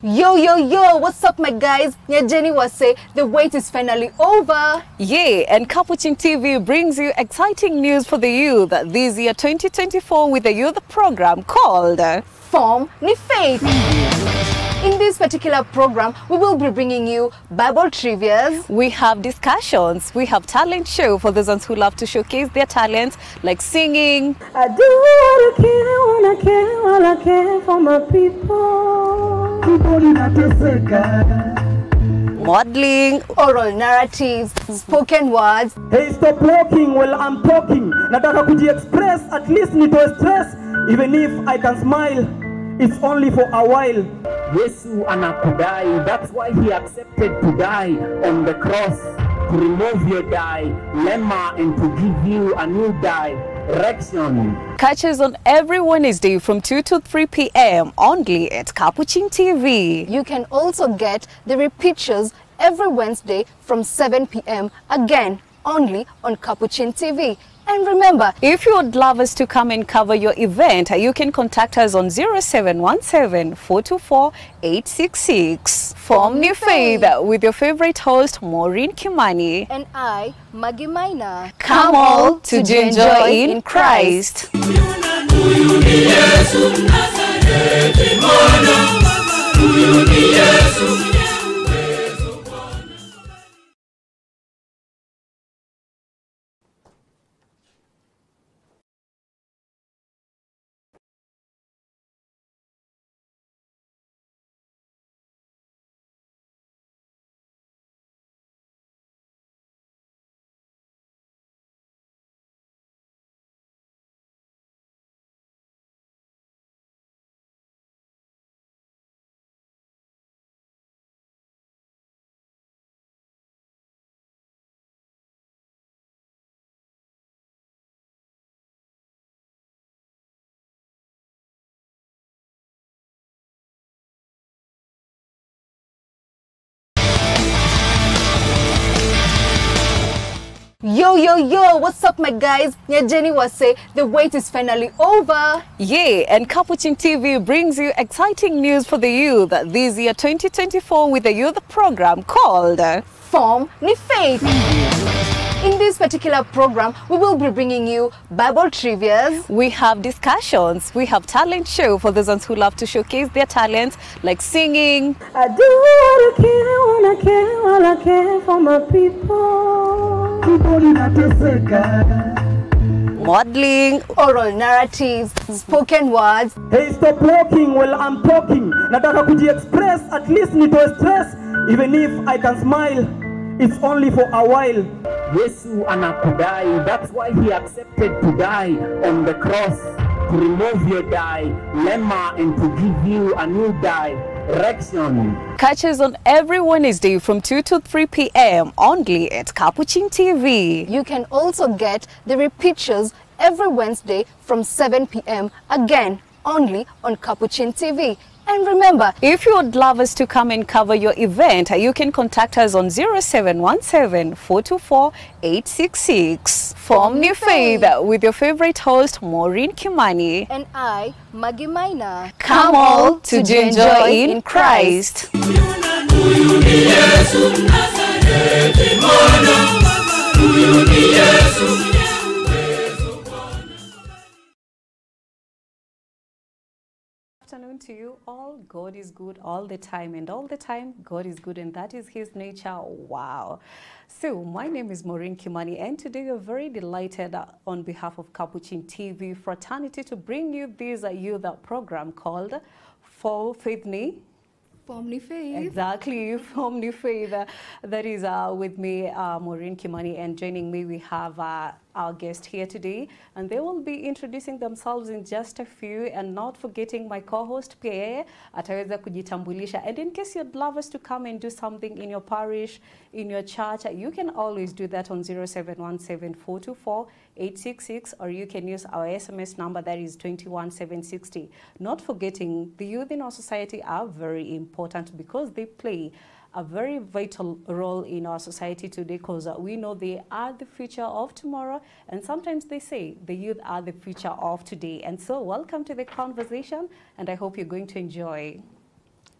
Yo, yo, yo, what's up, my guys? Yeah, Jenny was say the wait is finally over. Yeah, and Capuchin TV brings you exciting news for the youth this year 2024 with a youth program called Form ni faith. In this particular program, we will be bringing you Bible trivias, We have discussions, we have talent show for those ones who love to showcase their talents like singing, I do what I can, when I can, while I can for my people. Modeling, oral narratives, spoken words, Hey, stop walking while I'm talking. Nataka kuji-express, at least nitoe stress. Even if I can smile, it's only for a while. Yesu anakudai. That's why he accepted to die on the cross to remove your dilemma and to give you a new direction. catches on every Wednesday from 2 to 3 p.m. only at Capuchin TV. You can also get the repeats every Wednesday from 7 p.m. again only on Capuchin TV. And remember, If you would love us to come and cover your event, you can contact us on 0717 424 866. Form ni Faith with your favorite host, Maureen Kimani. and I, Maggie Maina, Come all to enjoy in Christ. Yo, yo, yo, what's up, my guys? Yeah, Jenny was say the wait is finally over. Yeah, and Capuchin TV brings you exciting news for the youth this year 2024 with a youth program called Form ni faith. In this particular program, we will be bringing you Bible trivias, We have discussions, we have talent show for those ones who love to showcase their talents like singing, I do what I can, when I can, while I can for my people. Modeling, oral narratives, spoken words, Hey, stop walking while I'm talking. Nataka kuji-express, at least nitoe stress. Even if I can smile, it's only for a while. Yesu anakudai. That's why he accepted to die on the cross to remove your dilemma and to give you a new direction. catches on every Wednesday from 2 to 3 p.m. only at Capuchin TV. You can also get the repeats every Wednesday from 7 p.m. again only on Capuchin TV. And remember, If you would love us to come and cover your event, you can contact us on 0717 424 866. Form ni Faith with your favorite host, Maureen Kimani. and I, Maggie Maina, Come all to enjoy in Christ. afternoon to you all. God is good all the time, and all the time, God is good, and that is His nature. Wow. So, my name is Maureen Kimani, and today we're very delighted uh, on behalf of Capuchin TV Fraternity to bring you this uh, youth uh, program called For Faith Ni Form faith. Exactly, from New Faith. Uh, that is uh, with me, uh, Maureen Kimani, and joining me, we have uh, our guest here today, and they will be introducing themselves in just a few, and not forgetting my co-host Pierre ataweza kujitambulisha. And in case you'd love us to come and do something in your parish, in your church, you can always do that on 0717 424 866 or you can use our SMS number that is 21760. Not forgetting the youth in our society are very important because they play a very vital role in our society today because we know they are the future of tomorrow and sometimes they say the youth are the future of today. And so welcome to the conversation and I hope you're going to enjoy.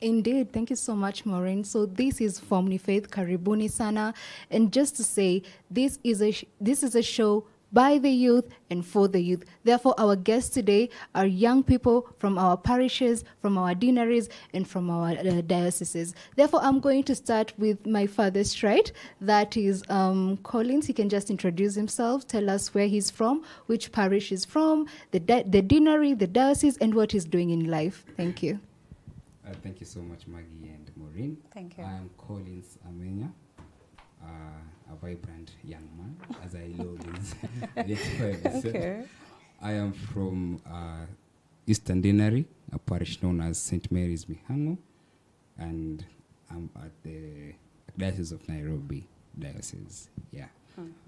Indeed, thank you so much, Maureen. So this is Form ni Faith, Karibuni Sana, and just to say, this is a this is a show by the youth and for the youth. Therefore, our guests today are young people from our parishes, from our deaneries, and from our uh, dioceses. Therefore, I'm going to start with my father's right. That is um, Collins. He can just introduce himself, tell us where he's from, which parish he's from, the, di- the deanery, the diocese, and what he's doing in life. Thank you. Uh, thank you so much, Maggie and Maureen. Thank you. I am Collins Amenya, uh, a vibrant young man, as I identify myself. Okay. I am from uh, Eastern Deanery, a parish known as St. Mary's Mihang'o, and I'm at the Diocese of Nairobi Diocese. Yeah.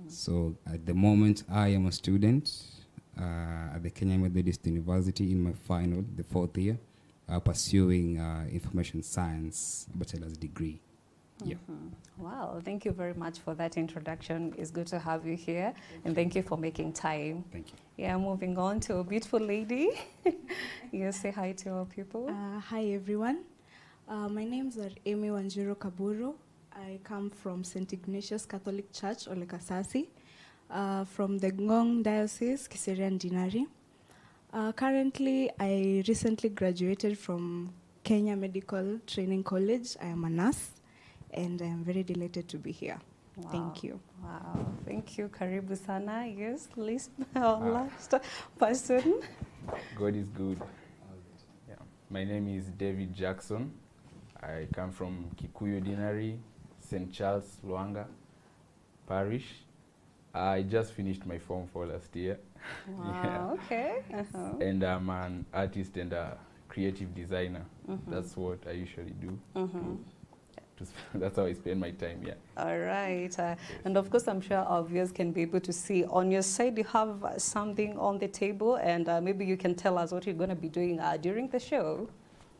So at the moment, I am a student uh, at the Kenya Methodist University in my final, the fourth year, uh, pursuing uh, information science bachelor's degree. Yeah. Wow, thank you very much for that introduction. It's good to have you here, and thank you for making time. Thank you. Yeah, moving on to a beautiful lady. you say hi to our people. Uh, hi everyone. Uh, my name is Amy Wanjiru Kaburo. I come from St. Ignatius Catholic Church, Ole Kasasi, uh, from the Ngong Diocese, Kiserian Dinari. Uh, currently, I recently graduated from Kenya Medical Training College. I am a nurse, and I am very delighted to be here. Thank you. Wow, thank you. Karibu sana. Yes, Liz, our last person. God is good. Yeah. My name is David Jackson. I come from Kikuyu Dinari, St. Charles, Lwanga Parish. I just finished my form for last year. Wow, okay. Uh-huh. And I'm an artist and a creative designer. Mm-hmm. That's what I usually do. Mhm. To sp- That's how I spend my time, yeah. All right. Uh, and of course, I'm sure our viewers can be able to see on your side you have something on the table, and uh, maybe you can tell us what you're going to be doing uh, during the show.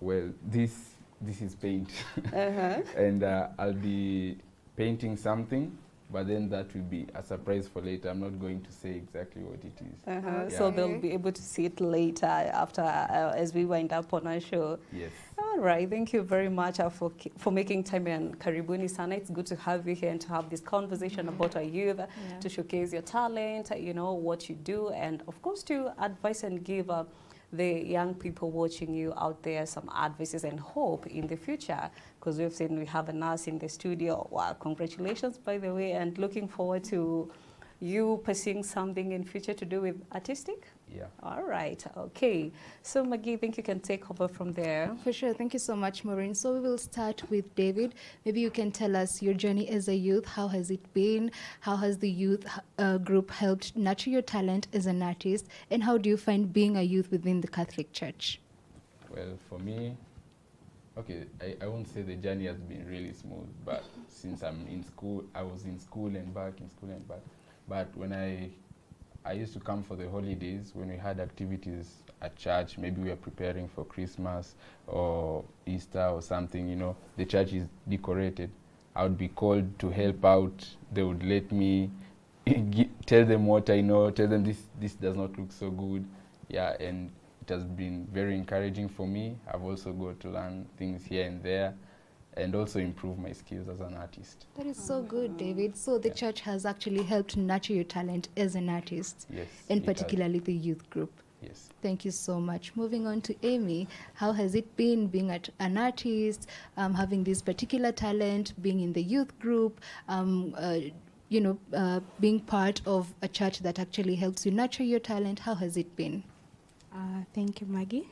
Well, this, this is paint. Uh-huh. and uh, I'll be painting something, but then that will be a surprise for later. I'm not going to say exactly what it is. Uh-huh. Yeah. So they'll be able to see it later after uh, as we wind up on our show. Yes. All right, thank you very much uh, for ki- for making time and Karibuni Sana. It's good to have you here and to have this conversation about our youth, uh, to showcase your talent, uh, you know, what you do, and of course to advise and give uh, the young people watching you out there some advices and hope in the future. Because we've seen we have a nurse in the studio. Wow, congratulations, by the way, and looking forward to you pursuing something in future to do with artistic. Yeah. All right, okay. So Maggie, I think you can take over from there. For sure. Thank you so much, Maureen. So we will start with David. Maybe you can tell us your journey as a youth. How has it been? How has the youth uh, group helped nurture your talent as an artist? And how do you find being a youth within the Catholic Church? Well, for me, okay, I, I won't say the journey has been really smooth, but since I'm in school, I was in school and back, in school and back. But when I, I used to come for the holidays when we had activities at church, maybe we were preparing for Christmas or Easter or something, you know, the church is decorated. I would be called to help out. They would let me tell them what I know, tell them this, this does not look so good. Yeah, and it has been very encouraging for me. I've also got to learn things here and there and also improve my skills as an artist. That is so good, David. So the Yeah. church has actually helped nurture your talent as an artist, Yes. and particularly the youth group. Yes. Thank you so much. Moving on to Amy, how has it been being at an artist, um, having this particular talent, being in the youth group, um, uh, you know, uh, being part of a church that actually helps you nurture your talent? How has it been? Uh, thank you, Maggie.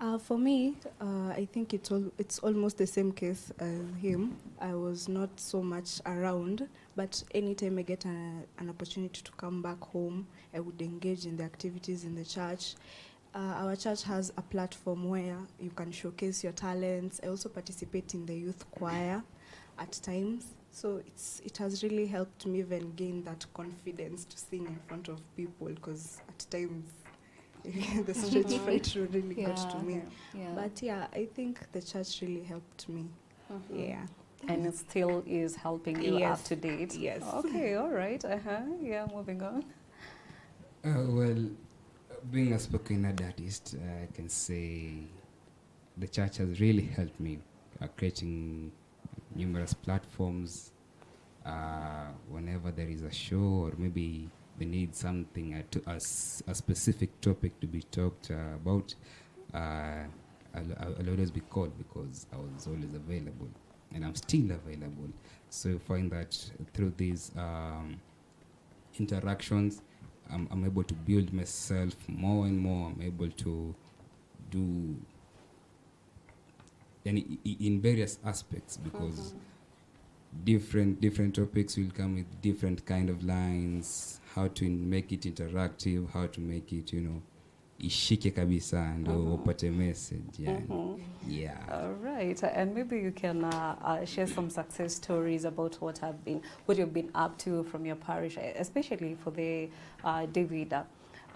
Uh, for me, uh, I think it's all, it's almost the same case as him. I was not so much around, but anytime I get a, an opportunity to come back home, I would engage in the activities in the church. Uh, our church has a platform where you can showcase your talents. I also participate in the youth choir at times. So it's, it has really helped me even gain that confidence to sing in front of people because at times the stage fright really got to me. Yeah. But yeah, I think the church really helped me. Yeah. And it still is helping you Yes. up to date. Yes. Okay, all right. Uh-huh. Yeah, moving on. Uh, well, uh, being a spoken word artist, uh, I can say the church has really helped me uh, creating numerous platforms uh, whenever there is a show or maybe they need something uh, to, a, s- a specific topic to be talked uh, about. Uh, I'll, I'll always be called because I was always available and I'm still available. So you find that through these um, interactions, I'm, I'm able to build myself more and more. I'm able to do in various aspects because different different topics will come with different kind of lines how to make it interactive how to make it you know ishike kabisa ndo upate message yani. yeah All right, and maybe you can uh, uh, share some success stories about what have been, what you've been up to from your parish, especially for the uh, David.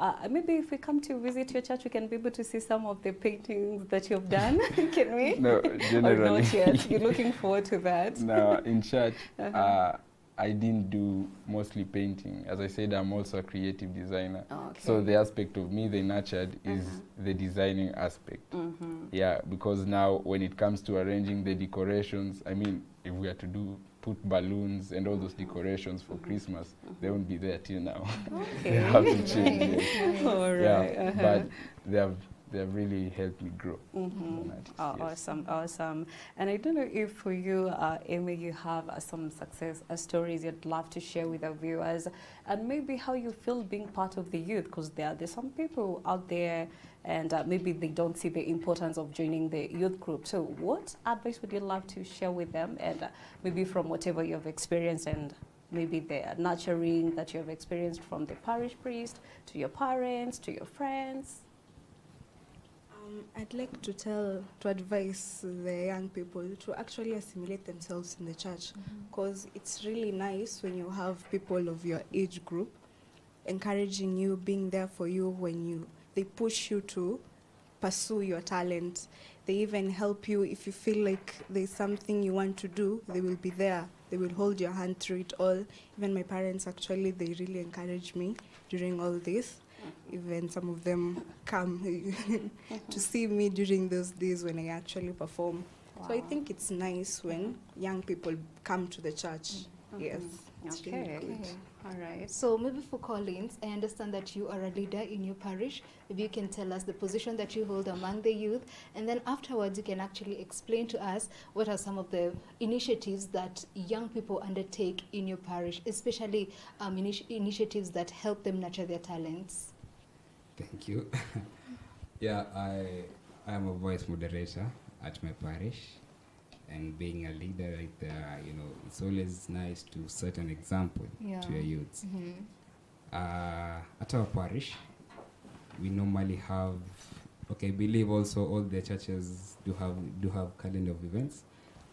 Uh, uh, maybe if we come to visit your church, we can be able to see some of the paintings that you've done. can we? No, Or generally. not yet. You're looking forward to that. now in church Uh-huh. uh, i didn't do mostly painting as i said i'm also a creative designer so Okay. the aspect of me they nurtured is Uh-huh. the designing aspect Mhm. yeah because now when it comes to arranging the decorations i mean if we are to do put balloons and all those decorations for christmas they won't be there till now Okay. they have to change. All right. yeah uh-huh. but they have they really helped me grow an artist, Oh, yes. Awesome, awesome. And I don't know if for you, uh, Amy, you have uh, some success uh, stories you'd love to share with our viewers, and maybe how you feel being part of the youth, because there are some people out there, and uh, maybe they don't see the importance of joining the youth group. So, what advice would you love to share with them, and uh, maybe from whatever you've experienced and maybe the nurturing that you have experienced from the parish priest to your parents to your friends? Um, I'd like to tell, to advise the young people to actually assimilate themselves in the church because it's really nice when you have people of your age group encouraging you, being there for you when you, they push you to pursue your talent. They even help you if you feel like there's something you want to do, they will be there. They will hold your hand through it all. Even my parents, actually, they really encourage me during all this. Even some of them come to see me during those days when I actually perform. So I think it's nice when young people come to the church. Yes. it's really Okay. good. Okay. All right. So maybe for Collins, I understand that you are a leader in your parish. If you can tell us the position that you hold among the youth, and then afterwards you can actually explain to us what are some of the initiatives that young people undertake in your parish, especially um, initi- initiatives that help them nurture their talents. Thank you. yeah, I I am a voice moderator at my parish, and being a leader, right there, you know, it's always nice to set an example Yeah. to your youths. Mm-hmm. Uh, at our parish, we normally have. Okay, I believe also all the churches do have do have calendar of events.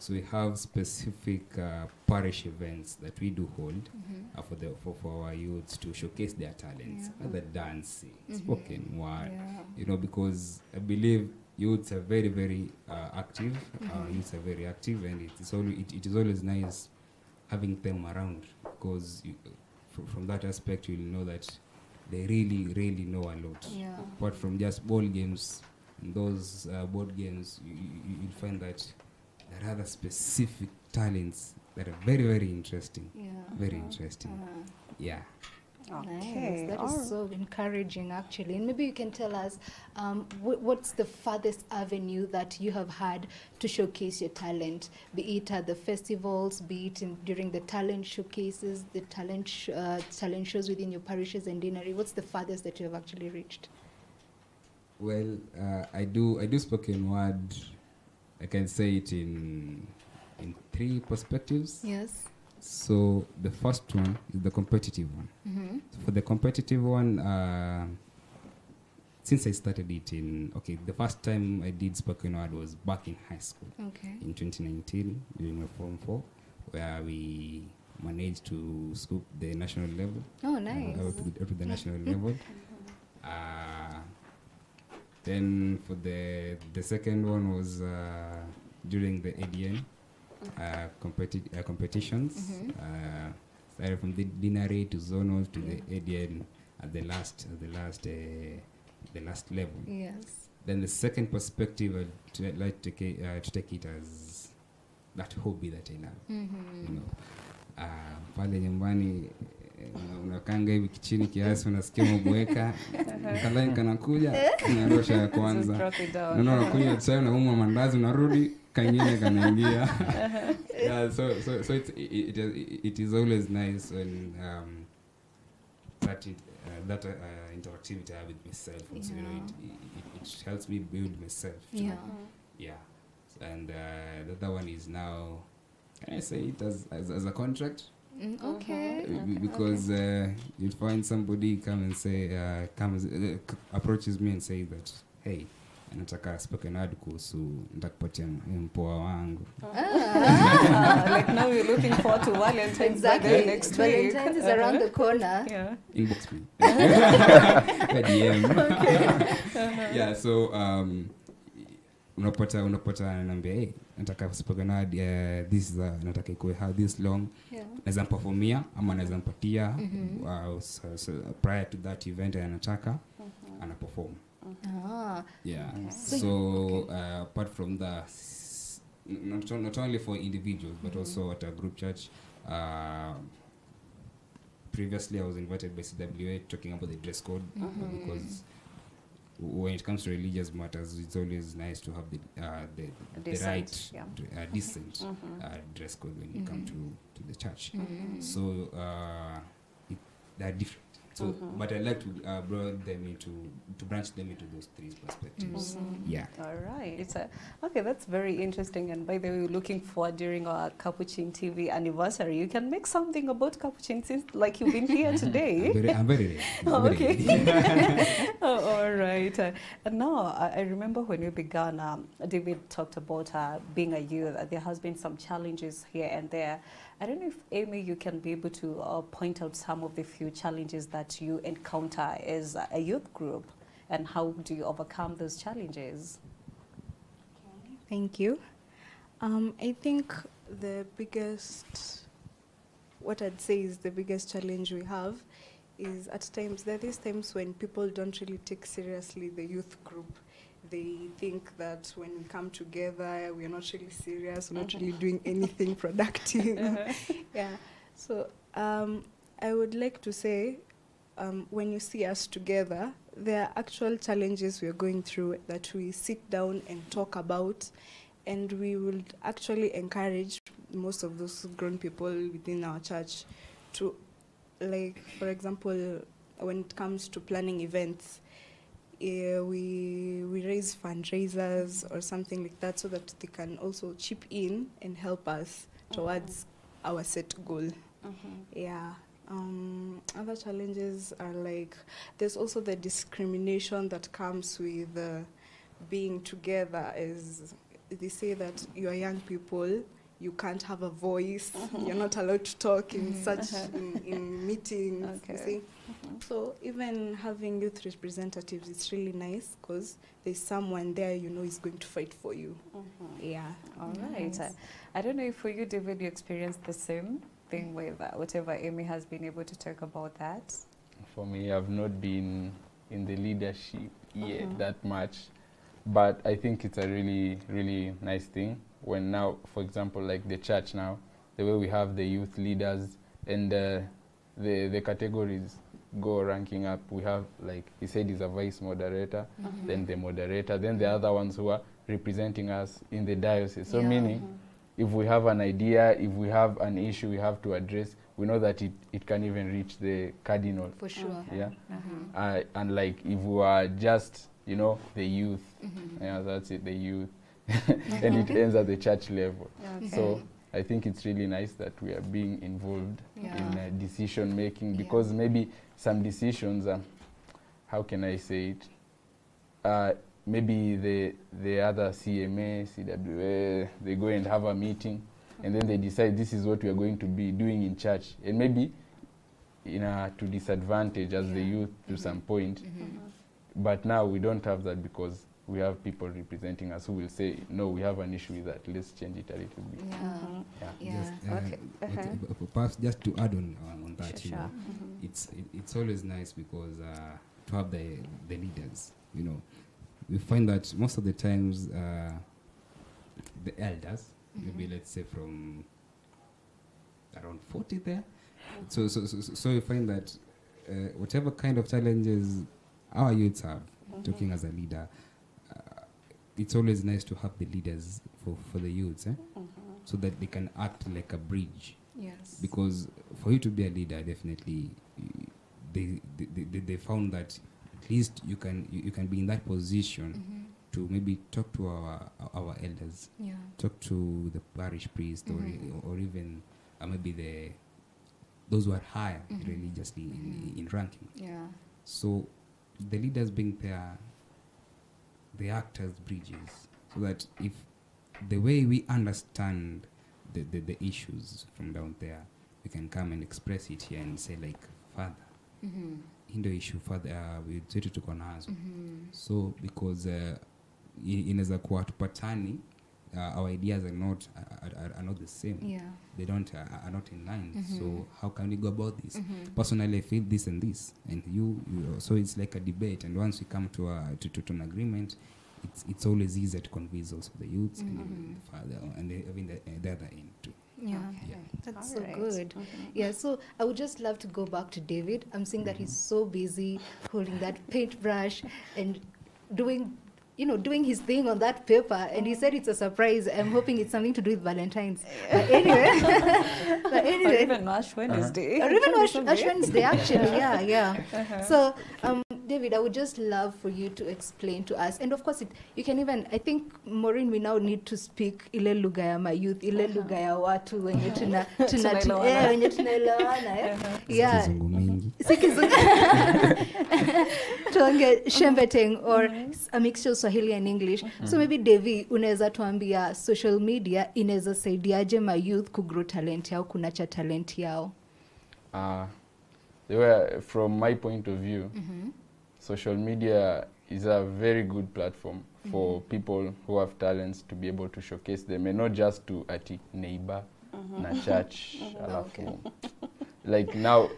So we have specific uh, parish events that we do hold uh, for the for, for our youths to showcase their talents, Yeah. either dancing, Mhm. spoken word, Yeah. you know, because I believe youths are very, very uh, active. Uh, Mhm. youths are very active, and it is always it, it is always nice having them around because you, from, from that aspect you'll know that they really, really know a lot. Yeah. Apart from just board games, those uh, board games, you, you, you'll find that there are other specific talents that are very, very interesting. Yeah. Very interesting. Uh-huh. Yeah. Okay. Nice. That all is so encouraging, actually. And maybe you can tell us um, wh- what's the farthest avenue that you have had to showcase your talent, be it at the festivals, be it in, during the talent showcases, the talent sh- uh, talent shows within your parishes and deanery. What's the farthest that you have actually reached? Well, uh, I do I do spoken word. I can say it in in three perspectives. Yes. So the first one is the competitive one. Mm-hmm. So for the competitive one, uh, since I started it in okay, the first time I did spoken word was back in high school Okay. in 2019 during my form four, where we managed to scoop the national level. Oh, uh, nice. up, to, to the national level. Uh, then for the the second one was uh, during the ADN uh, competi- uh, competitions. Mhm. Uh, started from the deanery to zonal to the ADN at the last at the last uh, the last level. Yes. Then the second perspective, I'd like to take it, uh, to take it as that hobby that I love. Mhm. You know, uh, pale nyumbani unakanga hivi kichini kiasi, unasikia mabweka kalai kanakuja, unarosha ya kwanza. Naona unakunywa chai unaumwa mandazi unarudi kanyine kanaingia. Yeah, so, so, so it's, it, it, it is always nice when um, that it, uh, that uh, interactivity I have with myself. Also, you know it, it, it helps me build myself. Yeah. yeah. And uh, the other one is now can I say it as, as, as a contract Mm, okay. Uh, Because because uh, you find somebody come and say uh, comes uh, c- approaches me and say that hey anataka spoken word kuhusu nitakupatia mpoa wangu Ah, like now you're looking forward to Valentine's Day Exactly. next week. Valentine's is around the corner. Yeah. inbox me Kwa DM. yeah so um, unapata unapata ananiambia hey nataka spoken uh, this uh, nataka ikuwe this long. Yeah. naweza mpafomia ama naweza mpatia uh, so, so, prior to that event anataka ana perform Ah, yeah. So so uh, apart from the not, not only for individuals but also at a group church uh, previously i was invited by cwa talking about the dress code uh, because when it comes to religious matters it's always nice to have the uh, the, the right yeah. uh, decent uh, dress code when you come to to the church. So uh, it, they're different so but i like to uh, broaden them into to branch them into those three perspectives yeah All right. It's a, okay, that's very interesting. And by the way, we're looking forward during our Capuchin TV anniversary. You can make something about Capuchin since like you've been here I'm today. very, I'm very. I'm Oh, very okay. oh, all right. Uh, and now I, I remember when we began, um, David talked about uh, being a youth. Uh, there has been some challenges here and there. I don't know if Amy, you can be able to uh, point out some of the few challenges that you encounter as a youth group, and how do you overcome those challenges? Thank you. Um, I think the biggest, what I'd say is the biggest challenge we have is at times, there are these times when people don't really take seriously the youth group. They think that when we come together, we're not really serious, we're not really doing anything productive. yeah. So um, I would like to say, um, when you see us together, there are actual challenges we're going through that we sit down and talk about, and we will actually encourage most of those grown people within our church to, like, for example, when it comes to planning events, eh, we we raise fundraisers or something like that so that they can also chip in and help us towards our set goal. Yeah. Um, other challenges are like there's also the discrimination that comes with uh, being together. As they say that you are young people, you can't have a voice. Uh-huh. You're not allowed to talk in mm-hmm. such uh-huh. in, in meetings. You Okay. see, uh-huh. so even having youth representatives, it's really nice because there's someone there you know is going to fight for you. Yeah. All right. I, I don't know if for you, David, you experienced the same thing with uh, whatever Amy has been able to talk about that. For me, I've not been in the leadership yet that much, but I think it's a really, really nice thing when now, for example, like the church now, the way we have the youth leaders and uh, the the categories go ranking up. We have like he said, he's a vice moderator, then the moderator, then the other ones who are representing us in the diocese. So Yeah. meaning if we have an idea, if we have an issue we have to address, we know that it, it can even reach the cardinal. For sure. Yeah. Uh, and like if we are just, you know, the youth, yeah, that's it, the youth, and it ends at the church level. So I think it's really nice that we are being involved in uh, decision making Yeah. because maybe some decisions, um, how can I say it? Uh, maybe the the other CMA, CWA, they go and have a meeting, and then they decide this is what we are going to be doing in church, and maybe, in a, to disadvantage as the Yeah. youth to some point. But now we don't have that because we have people representing us who will say, no, we have an issue with that. Let's change it a little bit. Yeah. Yeah. Yeah. Just, uh, Okay. Uh-huh. uh, perhaps just to add on on, on that, Sure, you know, sure. it's it, it's always nice because uh, to have the the leaders, you know, we find that most of the times uh, the elders, maybe let's say from around 40 there, so, so, so, so you find that uh, whatever kind of challenges our youths have, talking as a leader, it's always nice to have the leaders for, for the youths, eh? so that they can act like a bridge. Yes. Because for you to be a leader, definitely, they, they, they, they found that at least you can you, you can be in that position Mhm. to maybe talk to our our elders, Yeah. talk to the parish priest, or Mhm. or even uh, maybe the those who are higher Mhm. religiously in, Mhm. in ranking. Yeah. So the leaders being there, they act as bridges, so that if the way we understand the, the, the issues from down there, we can come and express it here and say like, Father, mm-hmm. ndio issue father, uh, zetu tuko nazo. Mhm. So because uh, inaweza kuwa tupatani, uh, our ideas are not are, are, are not the same. Yeah. They don't uh, are not in line. Mhm. So how can we go about this? Mhm. personally I feel this and this, and you, you so it's like a debate. And once we come to a to, to, to an agreement, it's it's always easier to convince also the youths and Mhm. the father and the, even the, uh, the other end too. Yeah. Yeah. That's Alright. so good. Yeah, so I would just love to go back to David. I'm seeing that he's so busy holding that paintbrush and doing, you know, doing his thing on that paper. And he said it's a surprise. I'm hoping it's something to do with Valentine's. But anyway, but Or anyway, even Ash Wednesday. or even Ash, Wednesday, actually. Yeah, yeah. So, um, David, I would just love for you to explain to us, and of course, it, you can even. I think Maureen, we now need to speak ile lugha ya mayouth, ile lugha ya watu wenye tuna tuna Tunaelewana. eh, wenye tunaelewana eh. Yeah, Kizungu mingi. si kizungu tuonge shembeteng or a mixture of Swahili and English. So maybe Devi, unaweza tuambia social media inaweza saidiaje mayouth kugrow talent yao, kunacha talent yao? Uh, they were, from my point of view, social media is a very good platform for mhm. people who have talents to be able to showcase them and not just to ati neighbor mm-hmm. na church mm-hmm. alafu like now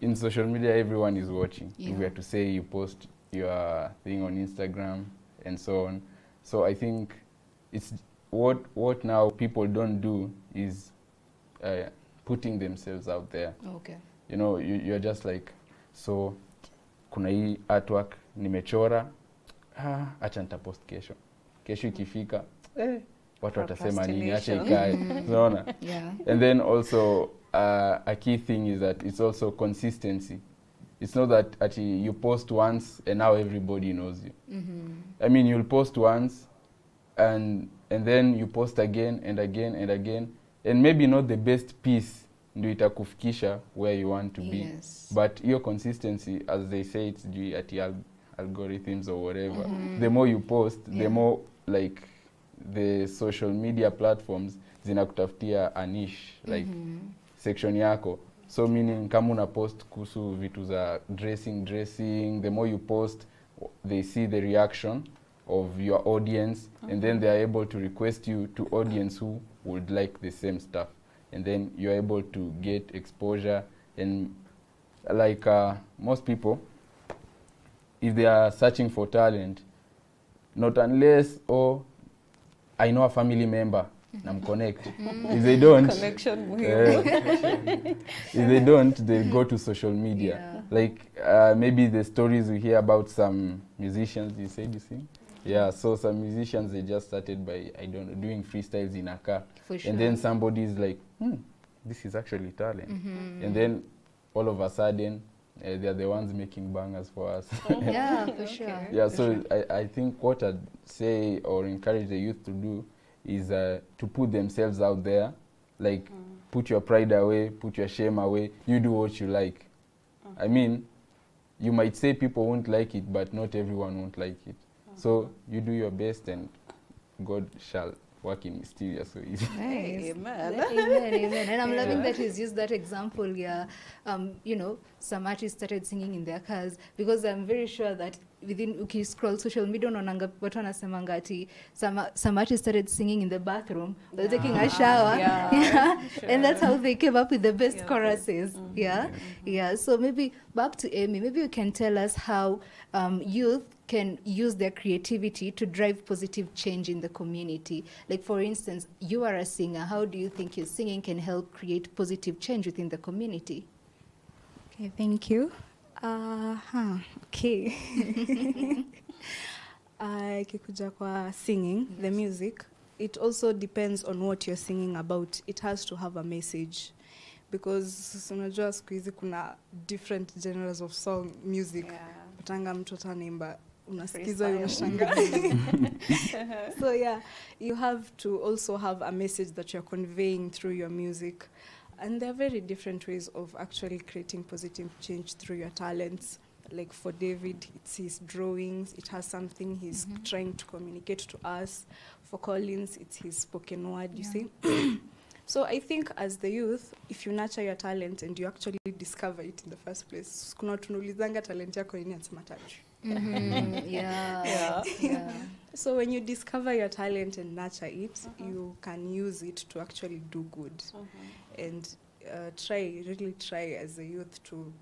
in social media everyone is watching. If Yeah. we are to say you post your thing on instagram and so on. So i think it's what what now people don't do is uh, putting themselves out there. Okay. you know you, you're just like so kuna hii artwork nimechora. Ah, acha nitapost kesho. Kesho ikifika eh, watu watasema nini acha ikae. Unaona? Yeah. and then also uh, a key thing is that it's also consistency. It's not that ati you post once and now everybody knows you. Mm-hmm. i mean you'll post once and and then you post again and again and again. And maybe not the best piece ndio itakufikisha where you want to be. Yes. but hiyo consistency as they say it's sijui ati alg algorithms or whatever. The more you post the more like the social media platforms zinakutafutia a niche like -hmm. section yako. So meaning kama una post kuhusu vitu za dressing dressing the more you post they see the reaction of your audience and then they are able to request you to audience who would like the same stuff and then you're able to get exposure and like uh, most people if they are searching for talent not unless oh i know a family member namconnect if they don't Connection muhimu. Eh, if they don't, they go to social media. Yeah. Like uh, maybe the stories we hear about some musicians. You said you sing, yeah. So some musicians they just started by I don't know doing freestyles in a car, For sure. and then somebody is like, hmm, this is actually talent, Mhm. and then all of a sudden uh, they are the ones making bangers for us. yeah, for sure. yeah for so sure. I, I think what i'd say or encourage the youth to do is uh, to put themselves out there like put your pride away put your shame away you do what you like i mean you might say people won't like it but not everyone won't like it so you do your best and god shall work in mysterious ways Hey, Amen. amen, amen. And I'm loving that he's used that example. Yeah, um, you know, some artists started singing in their cars because I'm very sure that within ukiscroll social media unaonanga watu wanasemanga ati some, some artists started singing in the bathroom. While taking a shower. Yeah, Yeah. and that's how they came up with the best Yeah. choruses. Yeah. Yeah. So maybe back to amy maybe you can tell us how um, youth can use their creativity to drive positive change in the community. Like for instance you are a singer. How do you think your singing can help create positive change within the community? Okay, thank you. Huh, okay. uh, kwa singing, the music, it also depends on what you're singing about. It has to have a message because unajua siku hizi kuna different genres of song music Yeah. patanga mtu atanaimba unasikiza unashanga so yeah you have to also have a message that you're conveying through your music and there are very different ways of actually creating positive change through your talents. Like for david it's his drawings it has something he's trying to communicate to us. For collins it's his spoken word you see. So i think as the youth if you nurture your talent and you actually discover it in the first place kuna tunaulizanga talent yako nini anasema tatu Mhm, yeah. Yeah. yeah So when you discover your talent and nurture it, you can use it to actually do good and uh, try really try as a youth to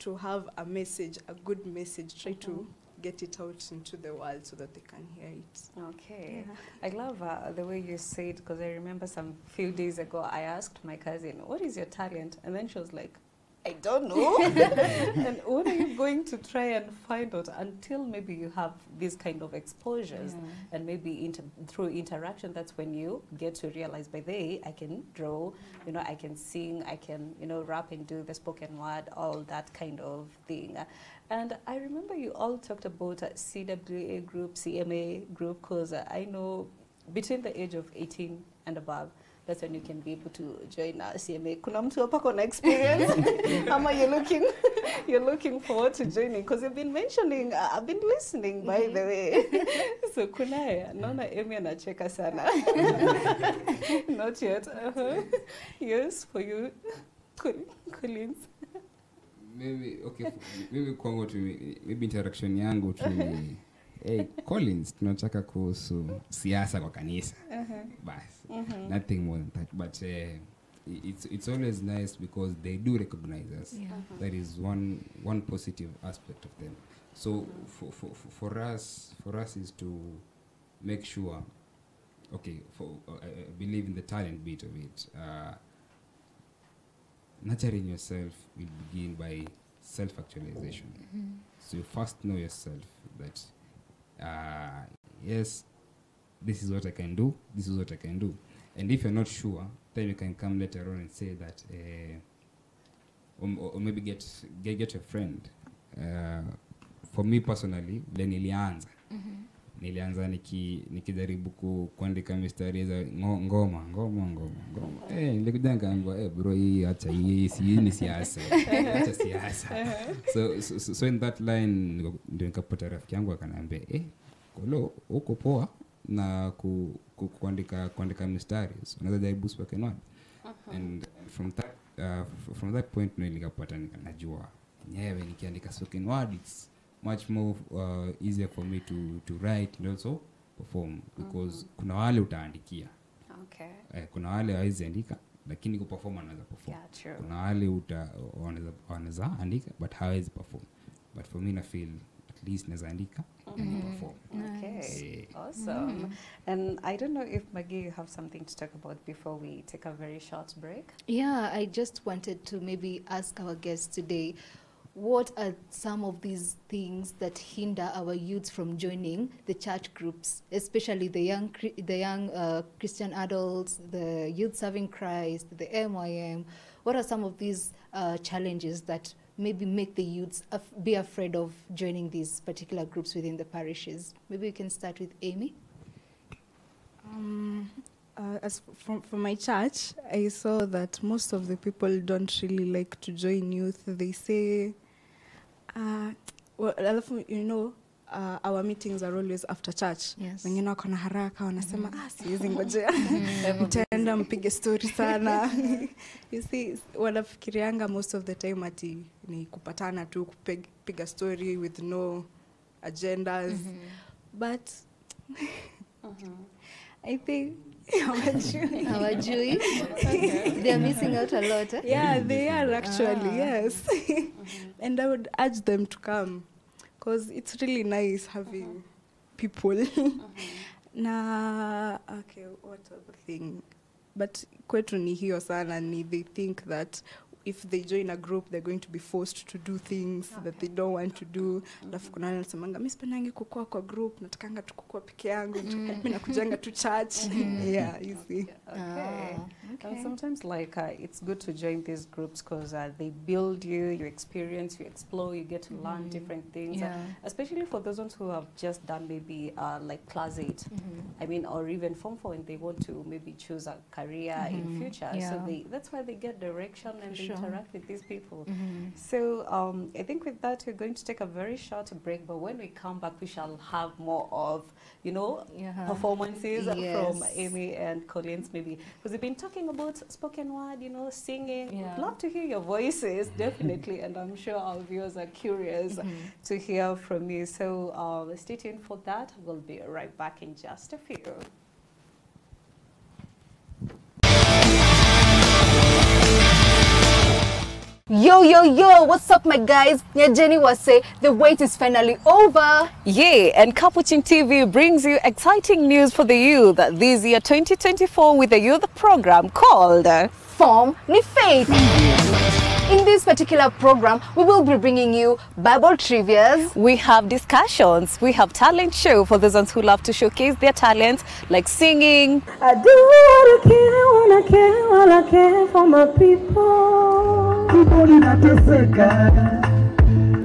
to have a message, a good message. Try to get it out into the world so that they can hear it. Okay. I love uh, the way you said because I remember some few days ago I asked my cousin, "What is your talent?" And then she was like, "I don't know." and what are you going to try and find out until maybe you have these kind of exposures and maybe inter- through interaction that's when you get to realize by they, I can draw, you know, I can sing, I can, you know, rap and do the spoken word, all that kind of thing. And I remember you all talked about CWA group, CMA group, because I know between the age of 18 and above, that's when you can be able to join our CMA. Kuna mtu hapa kona experience? Ama you're looking, you're looking forward to joining? Because you've been mentioning, uh, I've been listening by the way. so kunaye, naona Amy anacheka sana. Not yet. Uh-huh. Yes, for you, Col- Collins. maybe okay maybe kwangu tu maybe interaction yangu tu ni hey, collins tunataka kuhusu siasa kwa kanisa. Basi. Nothing more than that but uh, it's, it's always nice because they do recognize us. Yeah. that is one one positive aspect of them. So for, for, for- us for us is to make sure okay for uh, I I believe in the talent bit of it. Uh, nurturing yourself will begin by self actualization so you first know yourself that uh, yes this is what i can do this is what i can do. And if you're not sure then you can come later on and say that uh, or, or maybe get, get get a friend. Uh, for me personally vile nilianza nilianza niki, nikijaribu ku, kuandika mistari za ngo, ngoma ngoma ngoma ngoma. Eh nilikuja nikaambiwa eh bro hii acha hii si hii ni siasa. Acha siasa. So, so, so, so in that line ndio nikapata rafiki yangu akaniambia eh kolo uko poa na ku, ku, kuandika kuandika mistari. So, unaweza jaribu spoken word and from that uh, from that point ndio nikapata nikanajua nyewe nikiandika spoken word it's much more uh, easier for me to, to write and also perform because mm -hmm. kuna wale utaandikia Okay. eh, kuna wale hawezi andika lakini kuperform anaweza perform Yeah, true. kuna wale uta wanaweza- wanaweza andika but hawezi perform but for me na feel at least naweza andika and perform Okay. Eh, Awesome. And I don't know if Maggie, you have something to talk about before we take a very short break. Yeah, I just wanted to maybe ask our guests today what are some of these things that hinder our youths from joining the church groups, especially the young the young uh, Christian adults, the youth serving Christ, the MYM? What are some of these uh, challenges that maybe make the youths af- be afraid of joining these particular groups within the parishes? Maybe we can start with Amy. Um, uh, as from, from my church, I saw that most of the people don't really like to join youth. They say, uh, well, alafu, you know, uh, our meetings are always after church. Yes. Wengine wako na haraka wanasema ah, siwezi ngojea mtaenda mpige stori sana. you see, wanafikirianga most of the time ati ni kupatana tu kupiga story with no agendas. Mm-hmm. But uh -huh. I think hawajui. Hawajui. They're missing out a lot. Eh? yeah, they are actually, Ah. yes. and I would urge them to come because it's really nice having people. na, okay, what other thing? But kwetu ni hiyo sana ni they think that if they join a group they're going to be forced to do things that they don't want to do alafu kuna wale wanasemanga mi sipendangi kukua kwa group natakanga tu kukua peke yangu mi nakujanga tu church yeah you see Okay. And sometimes, like, uh, it's good to join these groups because uh, they build you, you experience, you explore, you get to learn different things. Uh, Yeah. especially for those ones who have just done maybe uh, like class 8 Mhm. I mean, or even form four, and they want to maybe choose a career in future. yeah. So they that's why they get direction and they interact with these people. So um, I think with that we're going to take a very short break, but when we come back, we shall have more of you know Yeah. performances from Amy and Collins maybe because we've been talking about spoken word, you know, singing. Yeah. We'd love to hear your voices definitely, and I'm sure our viewers are curious to hear from you. So uh, stay tuned for that. We'll be right back in just a few. Yo, yo, yo, what's up, my guys? Nyajeni Wase, the wait is finally over. Yeah, and Capuchin TV brings you exciting news for the youth this year 2024 with a youth program called Form ni faith. In this particular program, we will be bringing you Bible trivias, We have discussions, we have talent show for those ones who love to showcase their talents like singing, I do what I can when I can while I can for my people.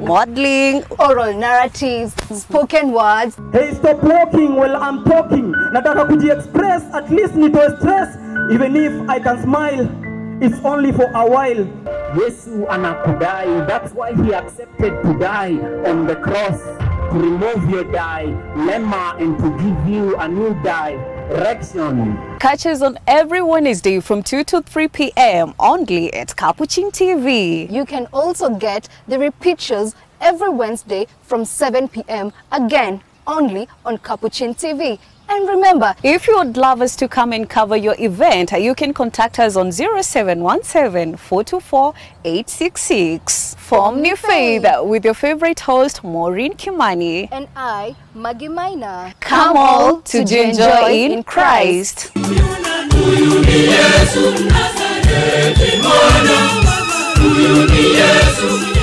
Modeling, oral narratives, spoken words, Hey, stop walking while I'm talking. Nataka kuji-express, at least nitoe stress. Even if I can smile, it's only for a while. Yesu anakudai. That's why he accepted to die on the cross to remove your dilemma and to give you a new direction. catches on every Wednesday from 2 to 3 p.m. only at Capuchin TV. You can also get the repeat shows every Wednesday from 7 p.m. again only on Capuchin TV. And remember, If you would love us to come and cover your event, you can contact us on 0717 424 866. Form ni Faith with your favorite host, Maureen Kimani. and I, Maggie Maina, Come all to enjoy in Christ. Hay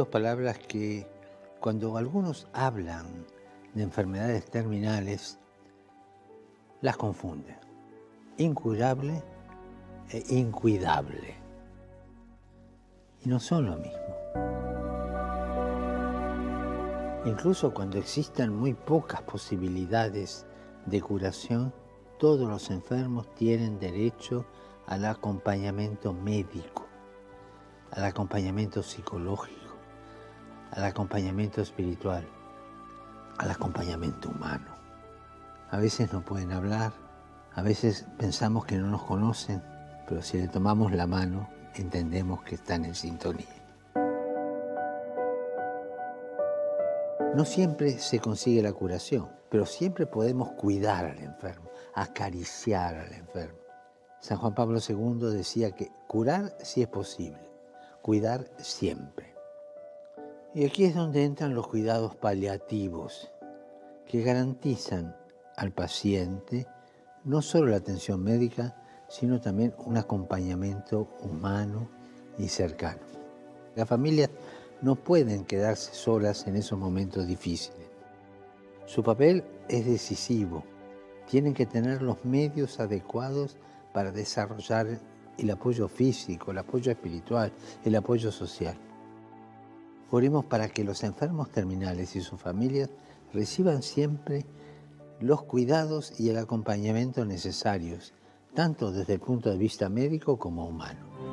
dos palabras que cuando algunos hablan de enfermedades terminales, las confunden. Incurable e incuidable. Y no son lo mismo. Incluso cuando existan muy pocas posibilidades de curación, todos los enfermos tienen derecho al acompañamiento médico, al acompañamiento psicológico, al acompañamiento espiritual, al acompañamiento humano. A veces no pueden hablar, a veces pensamos que no nos conocen, pero si le tomamos la mano, entendemos que están en sintonía. No siempre se consigue la curación, pero siempre podemos cuidar al enfermo, acariciar al enfermo. San Juan Pablo II decía que curar sí es posible, cuidar siempre. Y aquí es donde entran los cuidados paliativos, que garantizan al paciente no solo la atención médica, sino también un acompañamiento humano y cercano. Las familias no pueden quedarse solas en esos momentos difíciles. Su papel es decisivo. Tienen que tener los medios adecuados para desarrollar el apoyo físico, el apoyo espiritual, el apoyo social. Oremos para que los enfermos terminales y sus familias reciban siempre los cuidados y el acompañamiento necesarios, tanto desde el punto de vista médico como humano.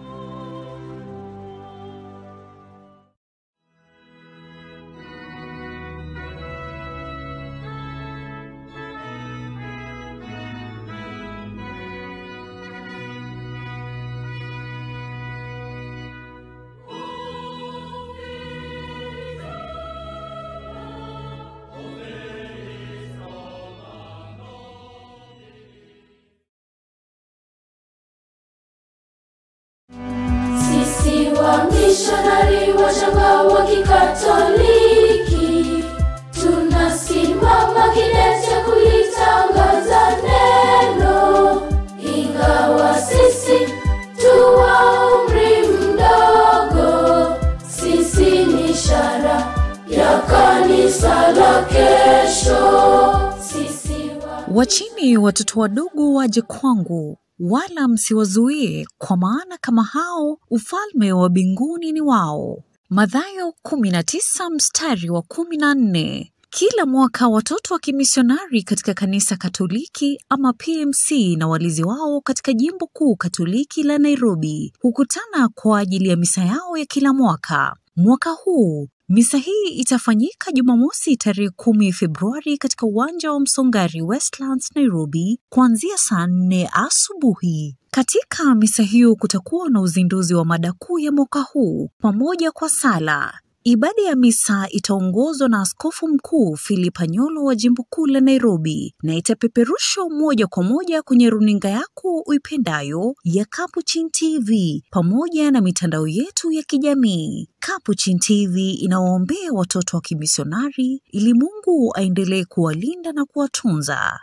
Wala msiwazuie, kwa maana kama hao ufalme wa mbinguni ni wao. madhayo 19 mstari wa 14. Kila mwaka watoto wa kimisionari katika kanisa Katoliki ama PMC na walizi wao katika jimbo kuu Katoliki la Nairobi hukutana kwa ajili ya misa yao ya kila mwaka. Mwaka huu misa hii itafanyika Jumamosi tarehe kumi Februari katika uwanja wa Msongari Westlands, Nairobi kuanzia saa nne asubuhi. Katika misa hiyo kutakuwa na uzinduzi wa mada kuu ya mwaka huu pamoja kwa sala. Ibada ya misa itaongozwa na Askofu Mkuu Philip Anyolo wa jimbo kuu la Nairobi na itapeperushwa moja kwa moja kwenye runinga yako uipendayo ya Capuchin TV pamoja na mitandao yetu ya kijamii. Capuchin TV inawaombea watoto wa kimisionari ili Mungu aendelee kuwalinda na kuwatunza.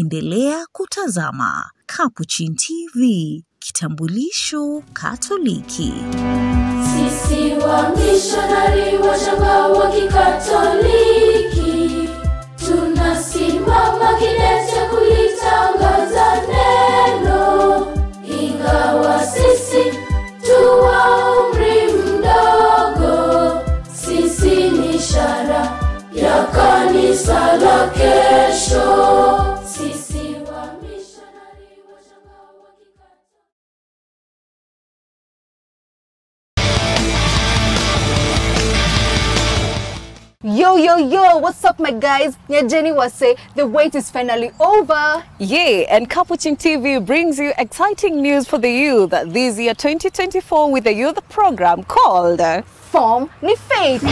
Endelea kutazama Capuchin TV, kitambulisho Katoliki. Sisi wamishonari wachanga wa Kikatoliki tunasimama kidete kulitangaza neno, ingawa sisi tu wa umri mdogo, sisi ni ishara ya kanisa la kesho. Yo, yo, yo, what's up, my guys? Yeah, Jenny was Wase, the wait is finally over. Yeah, and Capuchin TV brings you exciting news for the youth this year 2024 with a youth program called Form Ni Faith.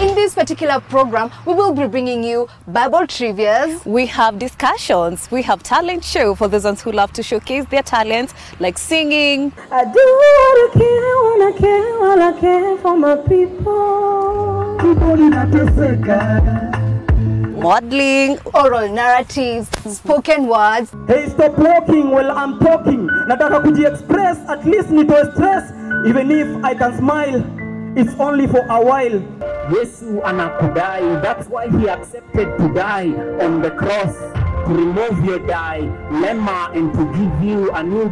In this particular program, we will be bringing you Bible trivias. We have discussions, we have talent show for those ones who love to showcase their talents like singing, I do what I can when I can while I care for my people. Modeling, oral narratives, spoken words. Hey, stop walking while I'm talking. Nataka kuji-express, at least nitoe stress. Even if I can smile, it's only for a while. Yesu anakudai. That's why he accepted to die on the cross to remove your dilemma and to give you a new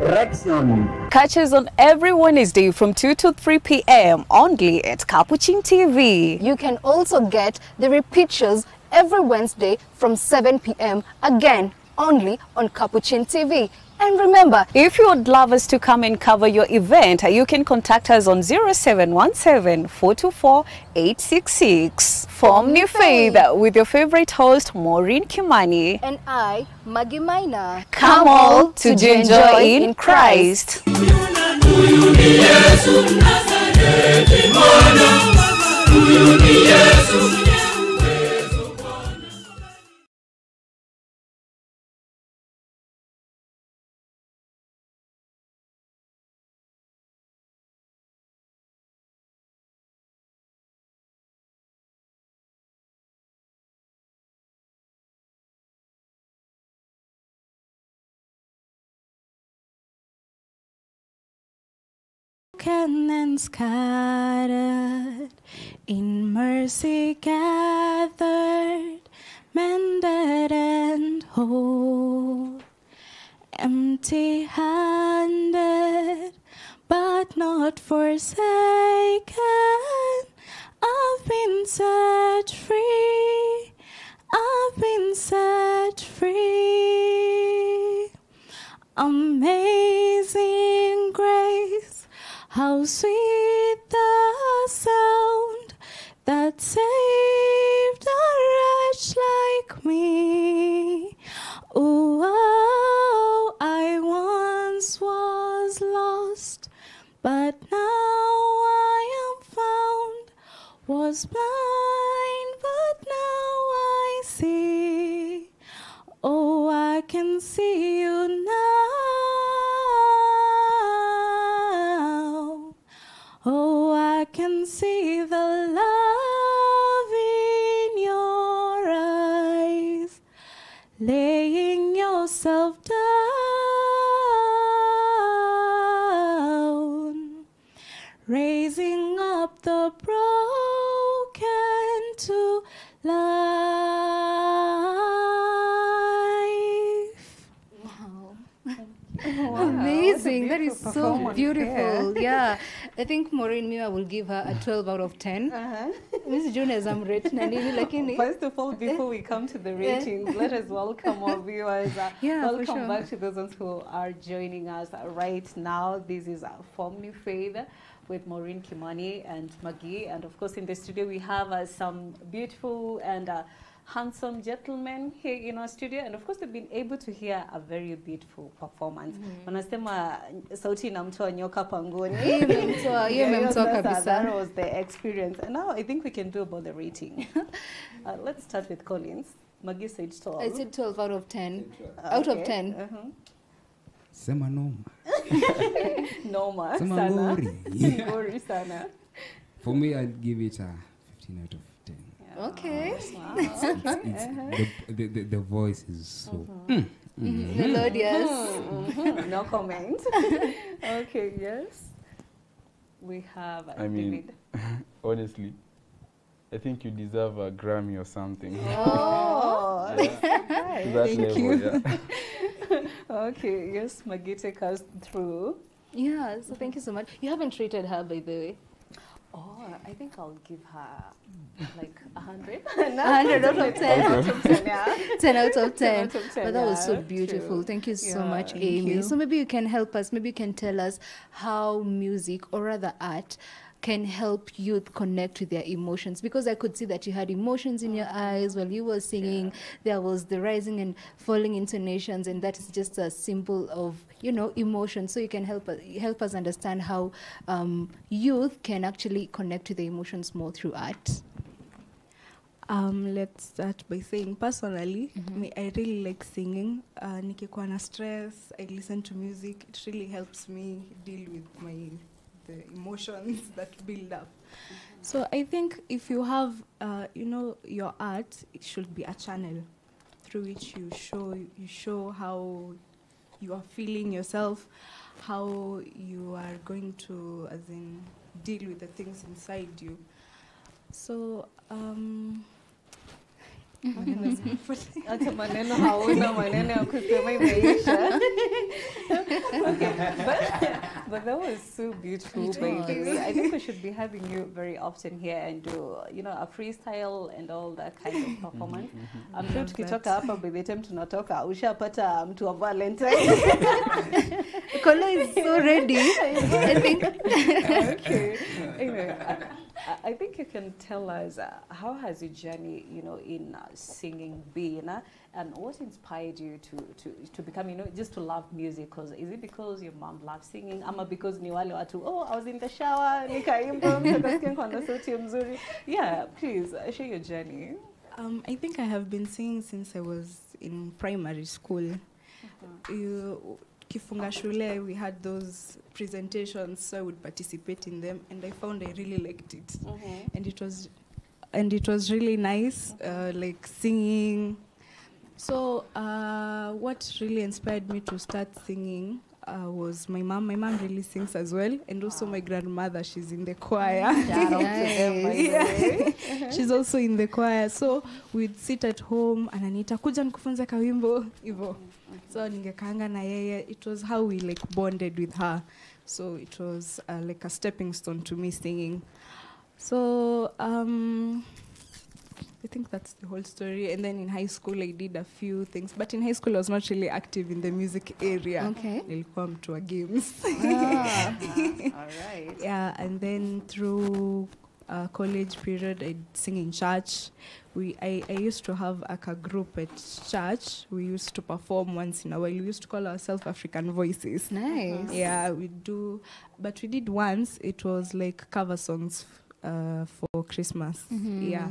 direction. Catch us on every Wednesday from 2 to 3 p.m. only at Capuchin TV. You can also get the repeat shows every Wednesday from 7 p.m. again only on Capuchin TV. And remember, If you would love us to come and cover your event, you can contact us on 0717 424 866. Form ni Faith with your favorite host, Maureen Kimani. and I, Maggie Maina, Come all to enjoy in Christ. Broken scattered, in mercy gathered, mended and whole. empty handed, but not forsaken. I've been set free. I've been set free. Amazing grace, how sweet the sound that saved a wretch like me. Oh, oh, I once was lost, but now I am found. Was blind, but now I see. Oh, I can see you now. See the love in your eyes, laying yourself down, raising up the broken to life. Amazing. That is so beautiful. there. Yeah. I think Maureen Miwa will give her a 12 out of 10. Miss June has am rate na nini lakini. First of all, before we come to the Yeah. ratings, let us welcome our viewers. Uh, Yeah, welcome sure. back to those ones who are joining us right now. This is Form ni Faith with Maureen Kimani and Maggie. And of course, in the studio, we have uh, some beautiful and uh, handsome gentlemen here in our studio. And of course, they've been able to hear a very beautiful performance. Wanasema sauti inamtoa nyoka pangoni. Hiyo imemtoa- uh, kabisa. That was the experience. And now I think we can do about the rating. uh, let's start with Collins. Maggie said 12. I said 12 out of 10. Out of 10. uh-huh. Sema noma. Noma Sema sana. ngori. Ngori sana. For me, I'd give it a 15 out of 10. Okay. Wow. It's, it's, Uh-huh. the, the, the, the voice is so. Mhm. Mm, mhm. Melodious. Mhm, No comment. okay, yes. We have I mean, honestly, I think you deserve a Grammy or something. Oh, Yeah. that's nice. To that Thank level, you. yeah. okay, yes, Maggie, take us through. Yeah, so thank you so much. You haven't treated her, by the way. Oh, I think I'll give her like a hundred. A 100 out of 10. Out of 10, yeah. 10 out of 10. 10 out of 10, but that was so beautiful. true. Thank you so Yeah, much, Amy. you. So maybe you can help us, maybe you can tell us how music or rather art can help youth connect with their emotions because I could see that you had emotions in your eyes while you were singing. There was the rising and falling intonations, and that is just a symbol of you know emotion. So you can help us help us understand how um, youth can actually connect to the emotions more through art. Um, let's start by saying personally, me, I really like singing. Uh, nikikuwa na stress, I listen to music. It really helps me deal with my the emotions that build up. So I think if you have, uh, you know, your art, it should be a channel through which you show you show how you are feeling yourself, how you are going to, as in, deal with the things inside you. So, um, maneno zimepotea. Hata maneno hauna maneno ya kusema imeisha. okay, but, but that was so beautiful, It baby. was. I think we should be having you very often here and do, you know, a freestyle and all that kind of performance. I'm sure Love tukitoka that. hapa by the time tunatoka ushapata mtu wa Valentine. Kolo is so ready. I think. okay. Anyway, I, think you can tell us uh, how has your journey, you know, in uh, singing been, uh, and what inspired you to, to, to become, you know, just to love music? Cause is it because your mom loves singing, ama because ni wale watu, oh, I was in the shower, nikaimba, mtu akasikia niko na sauti mzuri. Yeah, please uh, share your journey. Um, I think I have been singing since I was in primary school. You, kifunga shule, we had those presentations, so I would participate in them, and I found I really liked it, and it was, and it was really nice, uh, like singing. So, uh, what really inspired me to start singing? Uh, was my mom. My mom really sings as well, and also my grandmother. She's in the choir. Shout out to them, by the way. Yeah. She's also in the choir. So we'd sit at home, ananiita kuja nikufunze kawimbo hivyo. So ningekaanga na yeye. It was how we like bonded with her. So it was uh, like a stepping stone to me singing. So um, I think that's the whole story. And then in high school, I did a few things. But in high school, I was not really active in the music area. Okay. Nilikuwa mtu wa games. Ah, all right. Yeah, and then through uh, college period, I'd sing in church. We, I, I used to have like, a group at church. We used to perform once in a while. We used to call ourselves African Voices. Nice. Yeah, we do. But we did once. It was like cover songs uh, for Christmas. Mhm. Yeah.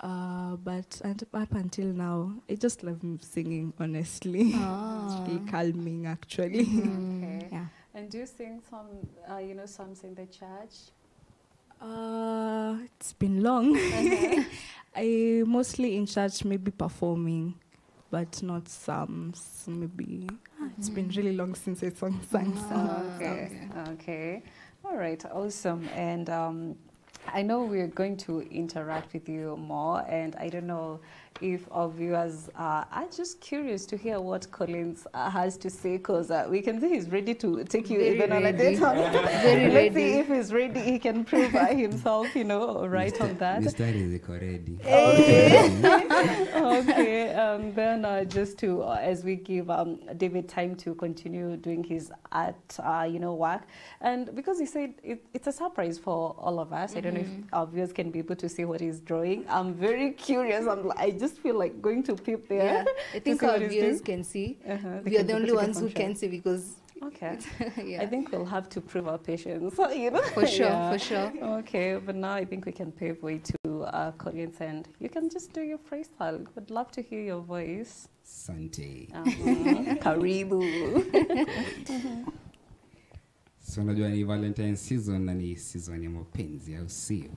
Uh, but and up until now, I just love singing. Honestly, Ah. it's really calming. Actually, Okay. yeah. And do you sing some, uh, you know, psalms in the church? Uh, it's been long. I mostly in church, maybe performing, but not psalms. Maybe Ah, it's been really long since I sang sang psalms. Okay. Okay. All right. Awesome. And um, I know we're going to interact with you more, and I don't know if our viewers uh, are just curious to hear what Collins uh, has to say, because uh, we can see he's ready to take you Very even on a date. Very Let's see if he's ready. He can prove uh, himself, you know, right on that. Mr. ziko ready. okay, um, then uh, just to uh, as we give um, David time to continue doing his art, uh, you know, work, and because he said it, it's a surprise for all of us. I don't know if our viewers can be able to see what he's drawing. I'm very curious. I'm, li- I just feel like going to peep there. Yeah, I think our what viewers doing. can see. Uh-huh, they We are the only at it ones who can see because. Okay. yeah. I think we'll have to prove our patience, you know. For sure, for sure. Okay, but now I think we can pave way to uh, Collins, and you can just do your freestyle. Would love to hear your voice. Sante. Uh-huh. Karibu. so unajua ni valentine season na ni season ya mapenzi au sio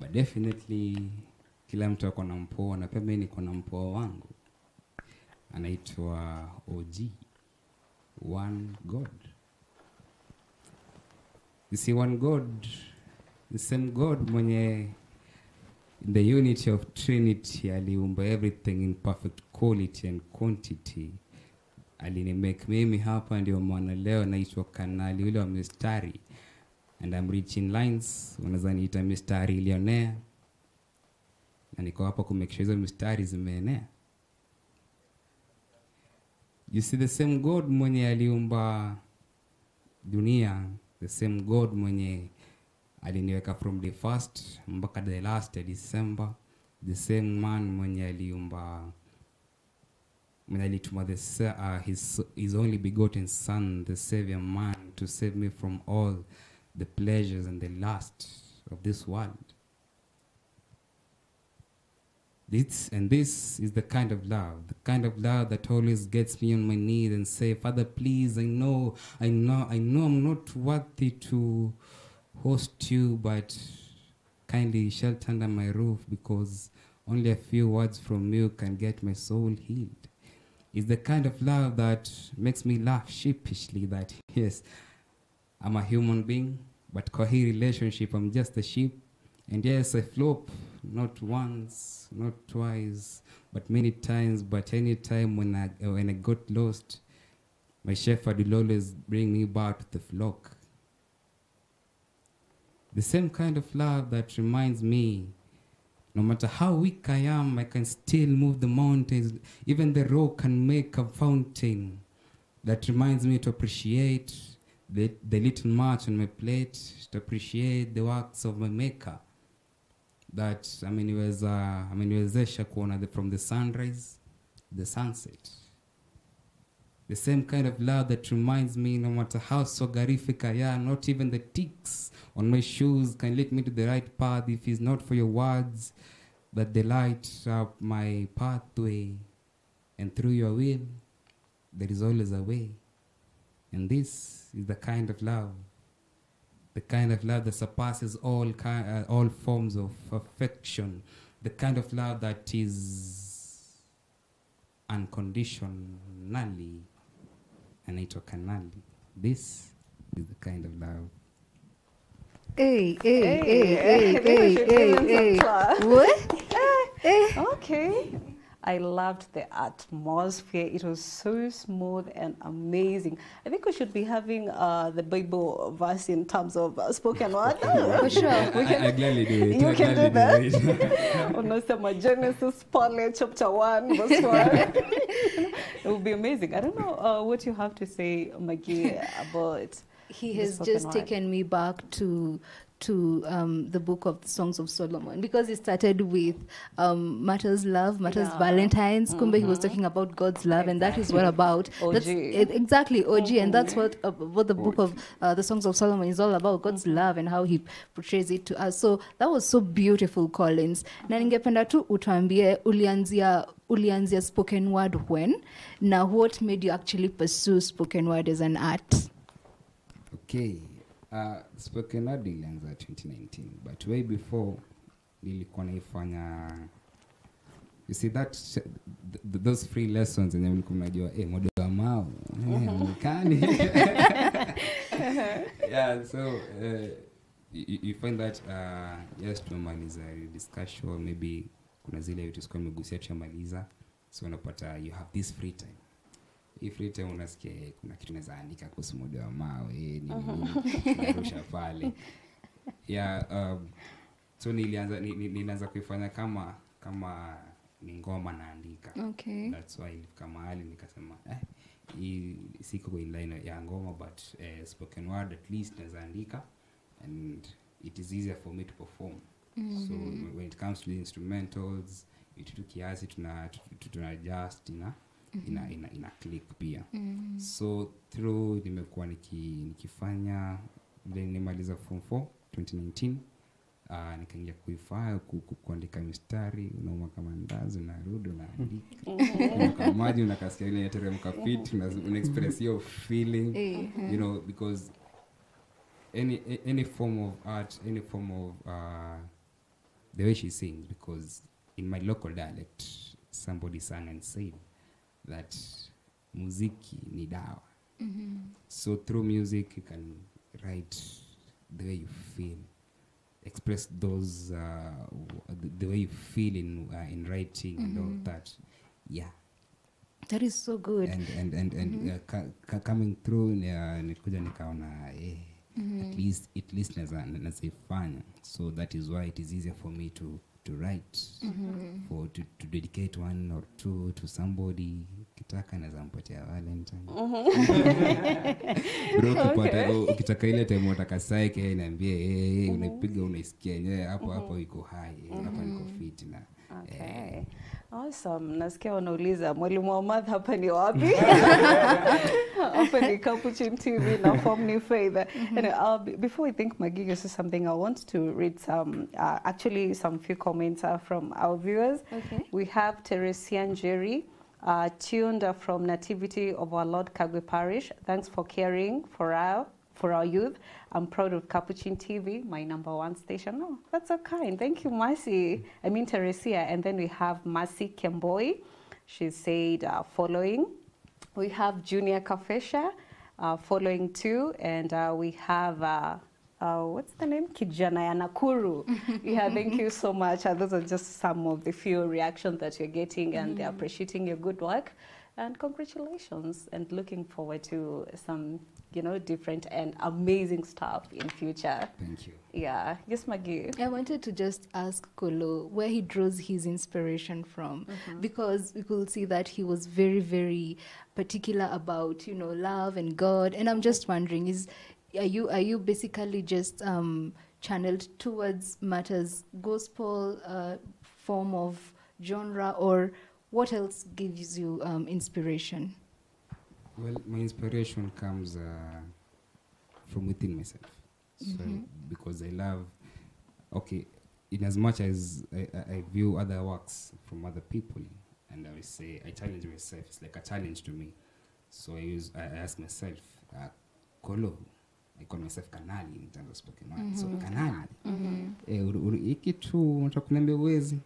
but definitely kila mtu ako na mpoa na pia mi niko na mpoa wangu. Anaitwa og one god. You see one god the same god mwenye in the unity of trinity aliumba everything in perfect quality and quantity. Alinimake mimi hapa ndio maana leo naitwa kanali ule wa mistari and I'm rich in lines unaweza niita mistari ilionea na niko hapa kumake sure hizo mistari zimeenea. You see the same god mwenye aliumba dunia the same god mwenye aliniweka from the first mpaka the last december the same man mwenye aliumba mwenye alituma the, uh, his, his only begotten son the savior man to save me from all the pleasures and the lust of this world this and this is the kind of love the kind of love that always gets me on my knees and say father please i know i know i know i'm not worthy to host you but kindly shelter under my roof because only a few words from you can get my soul healed. It's the kind of love that makes me laugh sheepishly that yes i'm a human being but kwa relationship i'm just a sheep. And yes i flop not once not twice but many times but any time when i when i got lost my shepherd will always bring me back to the flock the same kind of love that reminds me no matter how weak I am, I can still move the mountains. Even the rock can make a fountain. That reminds me to appreciate the, the little much on my plate, to appreciate the works of my maker. That ameniweza ameniwezesha uh, kuona the, from the sunrise, the sunset. The same kind of love that reminds me no matter how sogarific I am, not even the ticks on my shoes can lead me to the right path if it's not for your words that they light up my pathway. And through your will, there is always a way. And this is the kind of love, the kind of love that surpasses all, ki- uh, all forms of affection, the kind of love that is unconditionally anaitwa kanali this is the kind of love Hey, hey, Hey, hey, hey, I think we hey, should hey, give him some hey. clap. What? Okay. I loved the atmosphere. It was so smooth and amazing. I think we should be having uh, the Bible verse in terms of uh, spoken word. For sure. I, I, I gladly do it You I can do that. Unasema Genesis pale chapter 1 verse 1. it would be amazing. I don't know uh, what you have to say, Maggie, about he has just word. taken me back to to um, the book of the songs of solomon because it started with um, matters love matters Yeah. valentines. Kumbe he was talking about god's love and that is what about. That's, it- exactly og and that's what uh, what the book of uh, the songs of solomon is all about god's love and how he portrays it to us. So that was so beautiful collins. Na ningependa tu utuambie ulianzia ulianzia spoken word when? Na what made you actually pursue spoken word as an art? Okay uh, spoken word ilianza 2019 but way before nilikuwa naifanya you see that th- th- those free lessons zenye mlikuwa mnajua eh, modo wa mao nikani mkani yeah so uh, you, you find that uh, yes tumemaliza discussion maybe kuna zile vitu sikuwa imegusia tushamaliza so unapata you have this free time hii free time unasikia kuna kitu naweza andika kuhusu muda wa mawe tunarusha pale. Yeah um, so nilianza ni- ni- nilianza kuifanya kama kama ni ngoma naandika. Okay. that's why ilifika mahali nikasema eh, hii siko in line ya ngoma but uh, spoken word at least naweza andika and it is easier for me to perform. So when it comes to the instrumentals vitu tu kiasi tuna just na tuna adjust ina ina, ina, ina click pia. Mm. so through nimekuwa niki, nikifanya vile nimaliza form 4 2019 Uh, nikaingia kuifaa ku, ku, kuandika mistari unauma kama ndazi unarudi unaandika. Unaka maji unakasikia ile inateremka fit una, una express your feeling. You know because any any form of art any form of uh, the way she sings because in my local dialect somebody sang and said that muziki ni dawa. So through music you can write the way you feel. Express those uh, the, the way you feel in uh, in writing mm -hmm. and all that. Yeah. That is so good. and and and, and mm -hmm. uh, ca- ca- coming through uh, nilikuja nikaona eh, at least at least nazaifanya so that is why it is easier for me to to write mm -hmm. for to, to dedicate one or two to somebody kitaka naweza mpatia valentine. Bro ukipata u- ukitaka ile time wataka saike niambie hey, unaipiga unaisikia. Enyewe hapo hapo iko hai hapa niko fit na Okay. Awesome. Nasikia wanauliza mwalimu wa math hapa ni wapi? hapa ni Capuchin TV na form ni Faith. And uh, before we think Maggie says is something I want to read some uh, actually some few comments uh, from our viewers. Okay. We have Teresia Jerry uh, tuned from Nativity of Our Lord Kagwe Parish. Thanks for caring for our for our youth. I'm proud of Capuchin TV, my number one station. Oh, that's so kind. Thank you, Mercy. I mean, Teresia. And then we have Mercy Kemboy. She said, uh, following. We have Junior Kafesha uh, following too. And uh, we have, uh, uh, what's the name? Kijana ya Nakuru. yeah, thank you so much. Uh, those are just some of the few reactions that you're getting, and they're appreciating your good work. And congratulations, and looking forward to some, you know, different and amazing stuff in future. thank you Yeah. Yes, Maggie. I wanted to just ask Kolo where he draws his inspiration from because we could see that he was very, very particular about, you know, love and God. And I'm just wondering, is are you are you basically just um, channeled towards matters gospel uh, form of genre or what else gives you um, inspiration? Well, my inspiration comes uh, from within myself. So, because I love, okay, in as much as I, I- view other works from other people, and I say, I challenge myself, it's like a challenge to me. So I use, I ask myself, uh, Kolo, I call myself Kanali in terms of spoken word. So, Kanali, eh, uru- uru- hii kitu unataka kuniambia uwezi?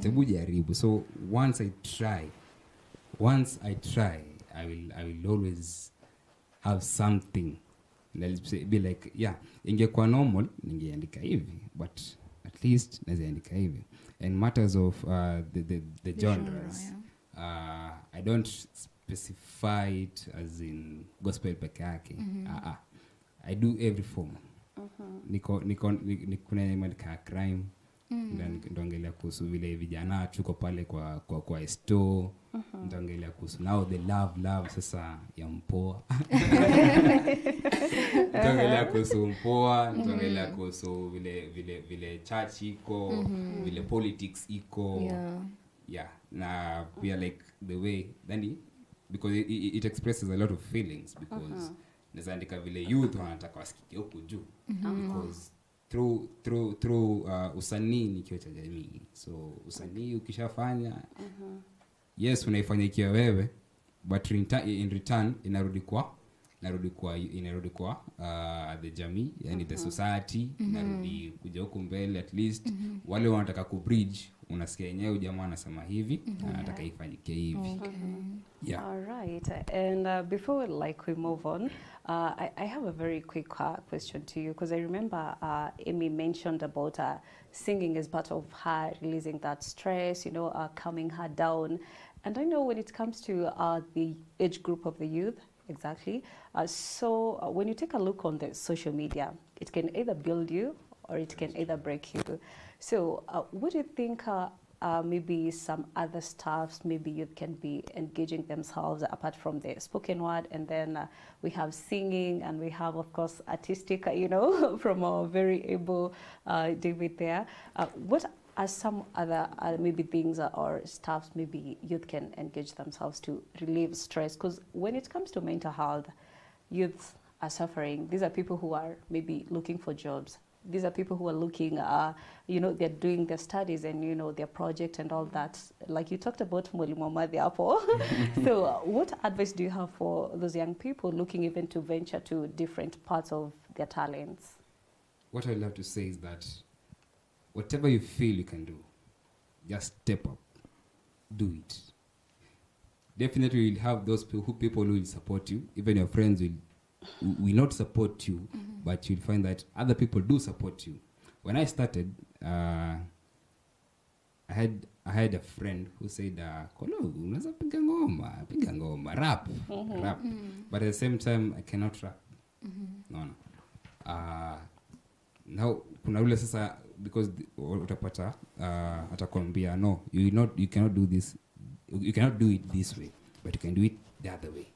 Tebu jaribu. So once i try once i try i will, I will always have something. Let's say- be like yeah ingekuwa normal ningeandika hivi but at least naweza hivi. And matters of uh, the, the, the The genre, genres uh, i don't specify it as in gospel peke yake. Mhm. uh, uh, i do every form. Niko niko ni- ni- kuna yenye imeandika crime Mm. Nitaongelea kuhusu vile vijana tuko pale kwa kwa, kwa store Mhm. nitaongelea kuhusu now the love love sasa ya mpoa nitaongelea kuhusu mpoa nitaongelea Mhm. kuhusu vile vile vile church iko Mhm. vile politics iko Yeah. yeah na pia like the way yani because it, it, it expresses a lot of feelings because Mhm. naweza andika vile youth wanataka wasikike huku juu Mhm. because through through through uh, usanii ni kio cha jamii so usanii ukishafanya yes unaifanya ikiwa wewe but in, return inarudi kwa inarudi kwa inarudi kwa uh, the jamii yani uh-huh. the society Mhm. inarudi kuja huku mbele at least Mhm. wale wanataka kubridge unasikia yenyewe jamaa anasema hivi mm -hmm. anataka ifanyike hivi Okay. Yeah. All right. And uh, before like we move on, uh, I, I have a very quick uh, question to you because I remember uh, Amy mentioned about uh, singing as part of her releasing that stress, you know, uh, calming her down. And I know when it comes to uh, the age group of the youth, exactly. Uh, so uh, when you take a look on the social media, it can either build you or it can either break you. So uh, what do you think? Uh, uh, maybe some other stuffs, maybe youth can be engaging themselves apart from the spoken word. And then uh, we have singing and we have, of course, artistic, uh, you know, from our very able uh, David there. Uh, what are some other maybe things or stuffs maybe youth can engage themselves to relieve stress? Because when it comes to mental health, youth are suffering. These are people who are maybe looking for jobs. These are people who are looking, uh, you know, they're doing their studies and, you know, their project and all that. Like you talked about Mwalimu Madhi Apple. so uh, what advice do you have for those young people looking even to venture to different parts of their talents? what I love to say is that whatever you feel you can do, just step up, do it. Definitely, you'll have those people who, people who will support you. Even your friends will will not support you, but you'll find that other people do support you. When I started, uh, I had I had a friend who said, uh, "Kolo, unaweza piga ngoma, piga ngoma, rap, Mhm. rap." Mm. But at the same time, I cannot rap. Mhm. No, no. Uh, now kuna ule sasa because the- utapata uh, atakwambia no you not you cannot do this you cannot do it this way but you can do it the other way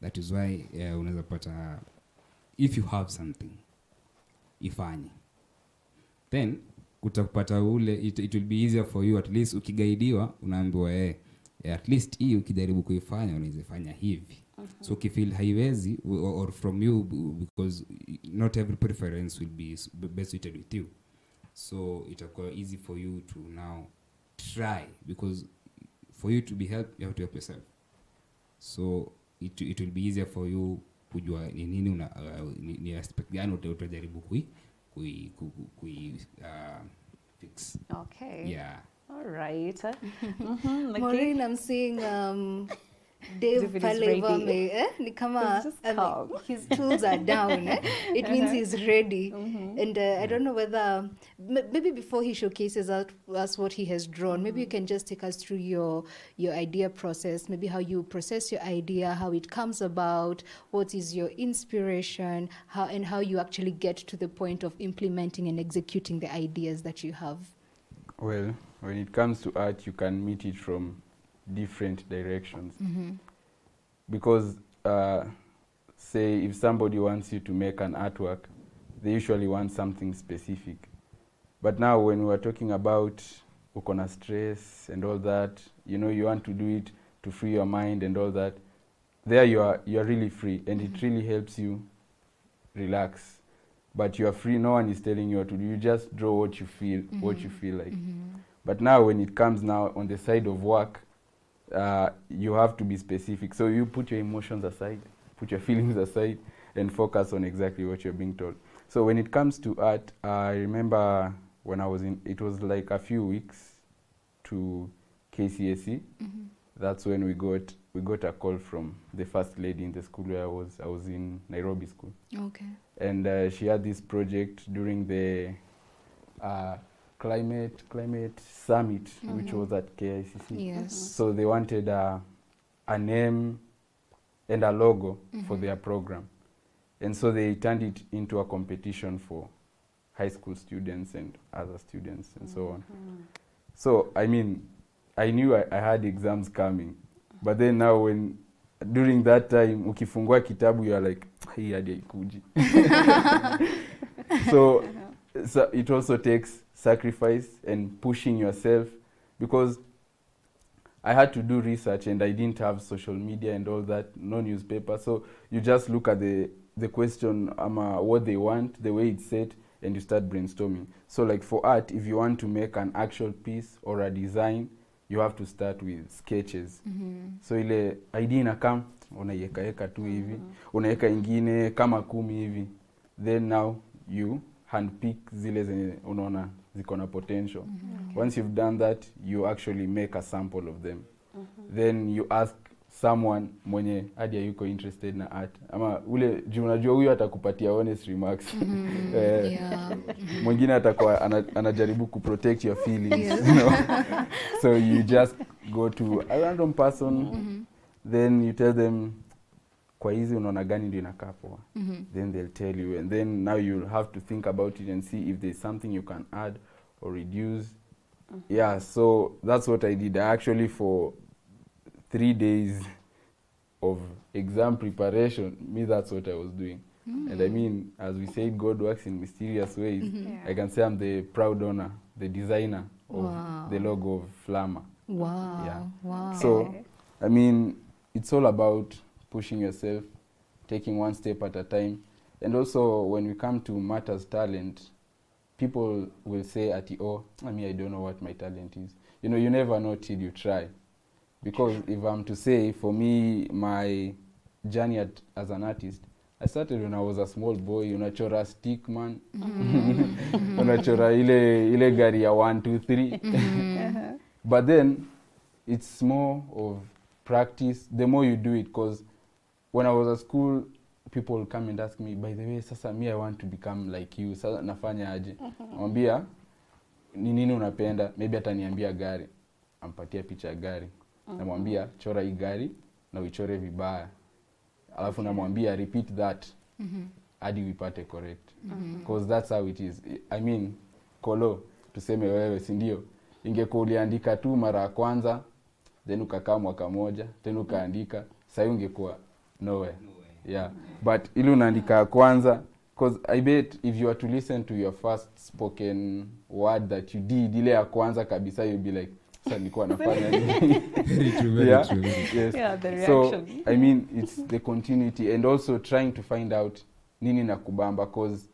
that is why uh, unaweza pata if you have something ifanye. Then utapata ule it, it will be easier for you at least ukigaidiwa unaambiwa eh, eh, at least hii ukijaribu kuifanya unaweza fanya hivi. So ukifeel haiwezi or, or from you because not every preference will be best suited with you. So itakuwa easy for you to now try because for you to be helped you have to help yourself. So it, it will be easier for you kujua ni nini una, uh, ni, ni aspect gani utajaribu kui, kui, kui, kui uh, fix Okay. yeah All right. mm-hmm, Maureen, I'm seeing um, Dave David is pale ready. wame, eh? Ni kama He's just I mean, his tools are down. Eh? It means Uh-huh. he's ready. Mhm. And uh, I don't know whether m- maybe before he showcases out us what he has drawn, maybe you can just take us through your your idea process. Maybe how you process your idea, how it comes about, what is your inspiration, how and how you actually get to the point of implementing and executing the ideas that you have. Well, when it comes to art, you can meet it from different directions. Mhm. Because, uh, say, if somebody wants you to make an artwork, they usually want something specific. But now, when we are talking about ukona stress and all that, you know, you want to do it to free your mind and all that, there you are, you are really free, and it really helps you relax. But you are free, no one is telling you what to do. You just draw what you feel, what you Mhm. feel like. Mhm. But now, when it comes now on the side of work, uh, you have to be specific. So you put your emotions aside, put your feelings aside, and focus on exactly what you're being told. So when it comes to art, I remember when I was in, it was like a few weeks to KCSE. Mm-hmm. That's when we got we got a call from the first lady in the school where I was. I was in Nairobi school. Okay. and uh, she had this project during the uh, climate climate summit, mm -hmm. which was at KICC. Yes. So they wanted a, a name and a logo mm -hmm. for Mhm. their program, and so they turned it into a competition for high school students and other students and mm -hmm. so on. So I mean, I knew I, I had exams coming, but then now when during that time ukifungua kitabu you are like hii hadi haikuji so, so it also takes sacrifice and pushing yourself because I had to do research and I didn't have social media and all that, no newspaper. So you just look at the the question, um, uh, what they want, the way it's set, and you start brainstorming. So like for art, if you want to make an actual piece or a design, you have to start with sketches. Mm -hmm. So ile idea inakam unaiwekaeka tu hivi, mm -hmm. unaweka ingine kama kumi hivi, then now you handpick zile zenye unaona ziko na potential. Mm -hmm. Once you've done that, you actually make a sample of them. mm -hmm. Then you ask someone mwenye hadi yuko interested na art ama ule juu unajua huyo atakupatia honest remarks Mhm. Eh, Yeah. Mwingine atakuwa ana, anajaribu kuprotect your feelings Yes. you know? so you just go to a random person mm -hmm. then you tell them kwa hizi unaona gani ndio inakaa poa -hmm. then they'll tell you and then now you'll have to think about it and see if there's something you can add or reduce mm -hmm. yeah so that's what i did I actually for three days of exam preparation me that's what i was doing Mm -hmm. and i mean as we said god works in mysterious ways Mm -hmm. yeah. i can say i'm the proud owner the designer of Wow. the logo of flama Wow. Yeah. Wow. so i mean it's all about pushing yourself taking one step at a time. And also when we come to matters talent people will say ati oh i mean i don't know what my talent is. You know you never know till you try. Because if i'm to say for me my journey at, as an artist i started when i was a small boy. Unachora stick man. Unachora ile ile gari ya 1 2 3 but then it's more of practice. The more you do it because when i was at school people will come and ask me by the way sasa me i want to become like you. Sasa nafanya aje? Mwambia ni nini unapenda? Maybe ataniambia gari. Ampatia picha ya gari. Namwambia chora hii gari na uichore vibaya. Alafu namwambia repeat that. Mhm. hadi uipate correct. Mm because that's how it is. I mean kolo tuseme wewe si ndio? Ingekuwa uliandika tu mara ya kwanza then ukakaa mwaka moja then ukaandika sahii ungekuwa nowhere yeah. But ili unaandika kwanza because i bet if you are to listen to your first spoken word that you did ile ya kwanza kabisa you'll be like sasa nilikuwa nafanya nini? Very true, very yeah? true, yes. Yeah, the so i mean it's the continuity and also trying to find out nini na kubamba cause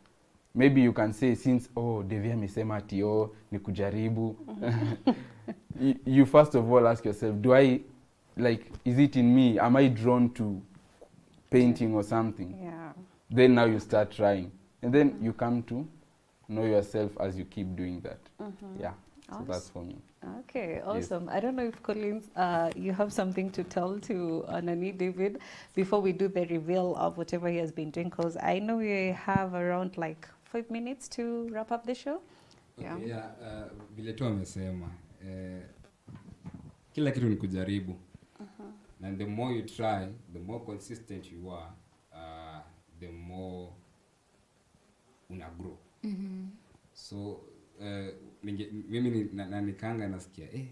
maybe you can say since oh devi amesema ati oh ni kujaribu you, you first of all ask yourself do i like is it in me? Am i drawn to painting or something Yeah. then now you start trying and then mm -hmm. you come to know yourself as you keep doing that mm -hmm. yeah so Awesome. that's for me Okay, awesome. yes. I don't know if colin uh, you have something to tell to Anani David before we do the reveal of whatever he has been doing, because I know we have around like five minutes to wrap up the show. Yeah. Okay, yeah, uh, vile tu amesema eh, kila kitu ni kujaribu and the more you try the more consistent you are uh, the more una grow Mm -hmm. so uh, mimi ni- na- nanikanga nasikia eh,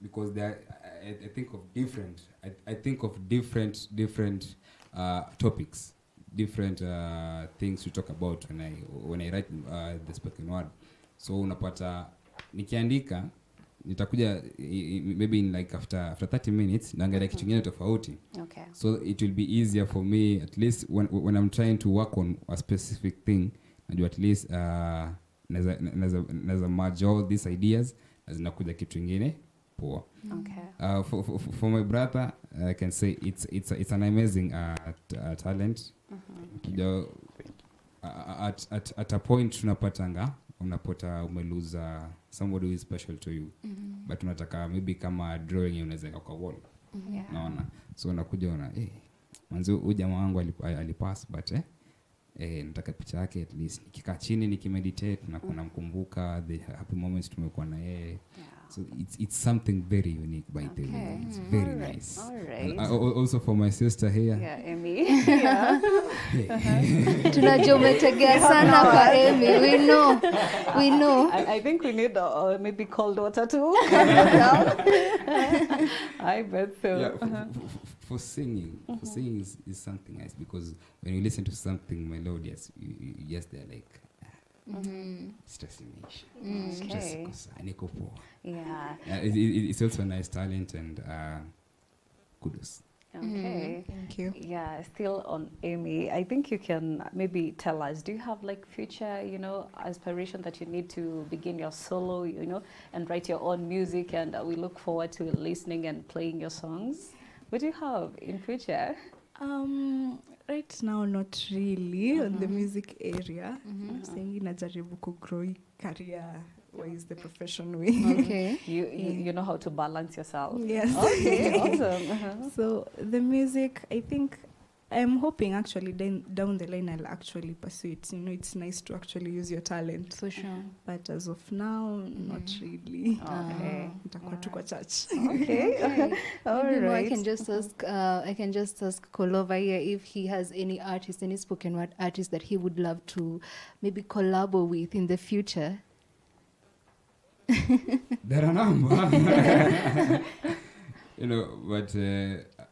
because there I, I think of different I, I think of different different uh, topics different uh, things to talk about when I when I write uh, the spoken word so unapata nikiandika nitakuja maybe in like after after 30 minutes naangalia kitu kingine tofauti. Okay. so it will be easier for me at least when, when i'm trying to work on a specific thing najua at least uh, naweza- merge all these ideas na zinakuja kitu ingine poa. Okay. uh, for, for, for my brother i can say it's, it's, it's an amazing uh, t- uh, talent. Kija, uh, at, at, at a point tunapatanga unapata umeluza somebody who is special to you. Mhm. but unataka maybe kama drawing unaweza weka kwa wall. Yeah. naona so unakuja una eh, manzi huyu jamaa wangu alip- alipass but eh, eh, nataka picha yake at least. Nikikaa chini nikimeditate nakuwa mkumbuka the happy moments tumekuwa na yeye so it's, it's something very unique by the way it's very Alright, nice alright. And, uh, also for my sister here Yeah, Amy. yeah. tunajua umetegea sana kwa Amy. We know. We know. I, I think we need uh, maybe cold water too. I bet so. yeah, for, Uh-huh. for, for- for singing, for singing is, is something nice because when you listen to something melodious, you, you you just there like Mhm. stress imeisha, Mm, stress okay. iko sawa, niko poa. Yeah. It, it, it's also a nice talent and uh, kudos. Okay. Thank you. Yeah, still on Amy. I think you can maybe tell us. Do you have like future, you know, aspiration that you need to begin your solo, you know, and write your own music? And uh, we look forward to listening and playing your songs. What do you have in future? Um, right now not really on the music area. Saying najaribu kugrow hii career wise the profession way. Okay. You, you you know how to balance yourself. Yes. Okay. awesome. Uh-huh. So the music, I think I'm hoping actually down, down the line I'll actually pursue it. You know, it's nice to actually use your talent. For sure. But as of now, not really. Okay. Nitakuwa tu kwa church. Okay. All Maybe no, I can just ask. Uh, I can just ask Kolova here if he has any artist, any spoken word artist that he would love to maybe collabo with in the future. There are number. you know, but uh,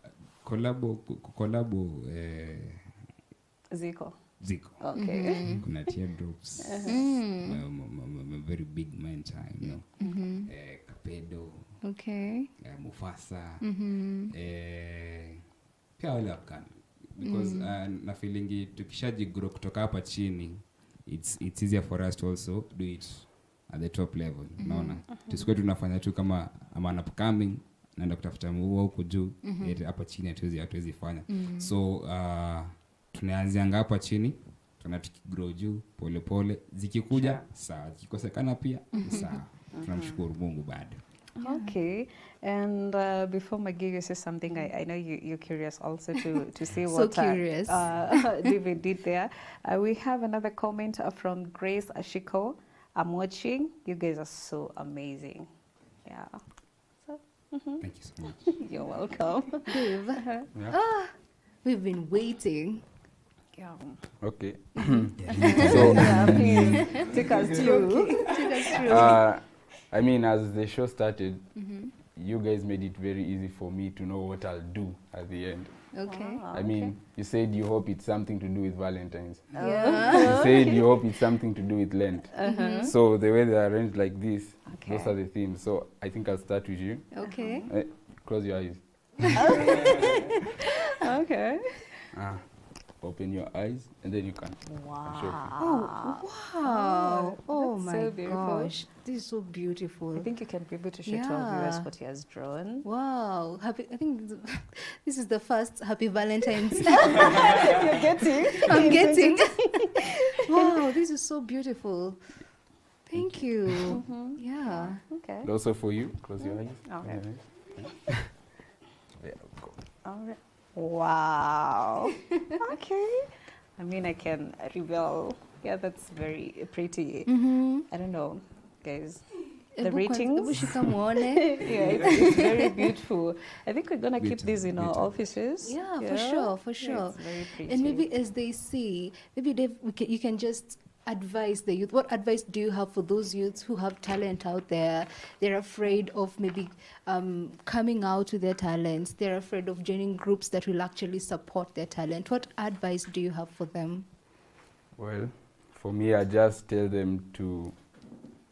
collabo, kolabo eh. Ziko. Okay. Mhm. Kuna teardrops. Uh-huh. Mm. I'm, I'm- I'm a very big man time, you know. Mhm. Uh, Kapedo, Okay. uh, Mufasa. Mhm. Eh, pia wale wakani because Mm. uh, na feelingi tukishaji grow kutoka hapa chini it's, it's easier for us to also do it at the top level unaona tusikue tunafanya tu kama ama upcoming naenda kutafuta muua huku juu Mhm. hapa chini hatuwezi hatuwezi fanya Mm. so uh, tunaanzianga hapa chini tuna tukigrow juu polepole zikikuja sawa zikikosekana pia ni sawa tunamshukuru mungu bado Okay, and uh, before Maggie, you say something. I, I know you, you're curious also to, to see So what uh, curious. uh, David did there. Uh, we have another comment from Grace Ashiko. I'm watching. You guys are so amazing. Yeah. So, mhm. thank you so much You're welcome. Dave, Yeah. ah, we've been waiting. Yeah. Okay. So, yeah, take us through. Take us through. Uh, I mean, as the show started, Mhm. you guys made it very easy for me to know what I'll do at the end. Okay. Ah, I mean, you said you hope it's something to do with Valentine's. Yeah. you said you hope it's something to do with Lent. Uh-huh. So the way they are arranged like this, those are the themes. So I think I'll start with you. Okay. Eh, close your eyes. Okay. Ah, open your eyes, and then you can. I'll show you. Oh, wow. Oh that's oh my so gosh. This is so beautiful. I think you can be able to show to our viewers what he has drawn. Wow. Happy I think this is the first happy Valentine's You're getting. I'm getting. wow, this is so beautiful. Thank you. Mm-hmm. Yeah. Okay. And also for you, close your eyes. Okay. Close your eyes. Yeah, go. All right. Wow. okay. I mean, I can reveal. Yeah, that's very pretty. Mm-hmm. I don't know, guys. The Ebu kwanza- ratings. ebu shika yeah, it's, it's very beautiful. I think we're gonna keep Beautiful, these in our offices. Yeah, for sure, for Yeah, sure. it's very pretty. And maybe as they see, maybe Dave, we can, you can just advise the youth. What advice do you have for those youths who have talent out there? They're afraid of maybe um, coming out with their talents. They're afraid of joining groups that will actually support their talent. What advice do you have for them? Well, for me, I just tell them to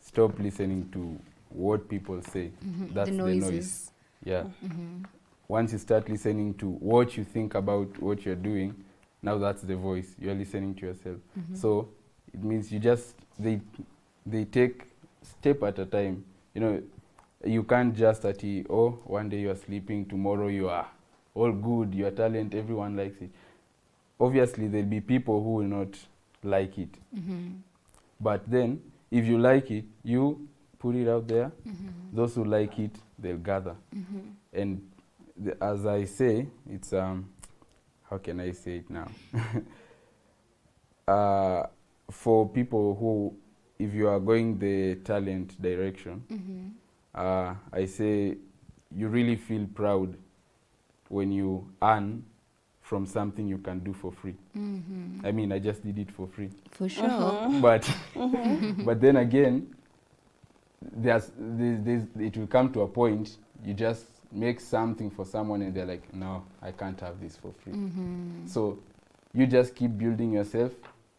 stop listening to what people say. Mhm, That's the the, noise. noises. Yeah. Mhm. Once you start listening to what you think about what you're doing, now that's the voice. You're listening to yourself. Mhm. So it means you just they they take step at a time. You know, you can't just at oh one day you are sleeping, tomorrow you are all good, your talent, everyone likes it. Obviously, there'll be people who will not like it. Mhm. But then, if you like it, you put it out there. Mhm. Those who like it, they'll gather. Mhm. And the, as I say, it's um, how can I say it now? uh, for people who, if you are going the talent direction, Mhm. uh, I say you really feel proud when you earn from something you can do for free. Mhm. I mean, I just did it for free. For sure. Mhm. But Mhm. but then again, there's, there's, there's it will come to a point you just make something for someone and they're like, no, I can't have this for free. Mhm. So you just keep building yourself,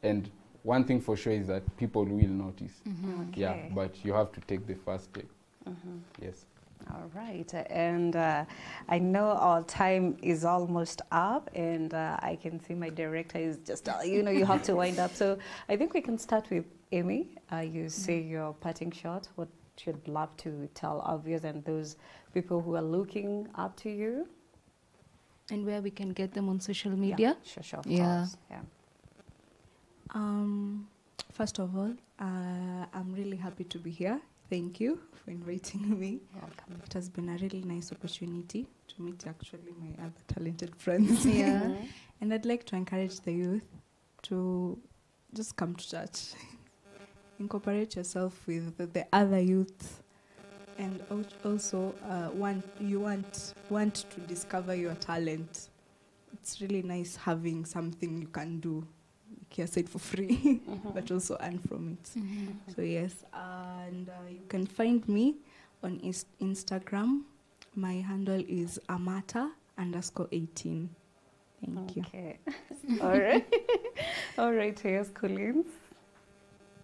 and one thing for sure is that people will notice. Mhm. Yeah, but you have to take the first step. Mhm. Yes. All right, and uh, I know our time is almost up, and uh, I can see my director is just, uh, you know, you have to wind up. So I think we can start with Amy. Uh, you say your parting shot. What you'd love to tell our viewers and those people who are looking up to you. And where we can get them on social Yeah, media? sure, sure, of yeah. course, yeah. Um, first of all, uh, I'm really happy to be here. Thank you for inviting me. Welcome. It has been a really nice opportunity to meet actually my other talented friends. Yeah. And I'd like to encourage the youth to just come to church. Incorporate yourself with the, the other youth. And also, uh, want you want want to discover your talent. It's really nice having something you can do, like I said, for free, but also earn from it. Mhm. So yes, and uh, you can find me on Inst- Instagram. My handle is amata underscore 18. Thank you. Okay. All right. All right, yes, Collins.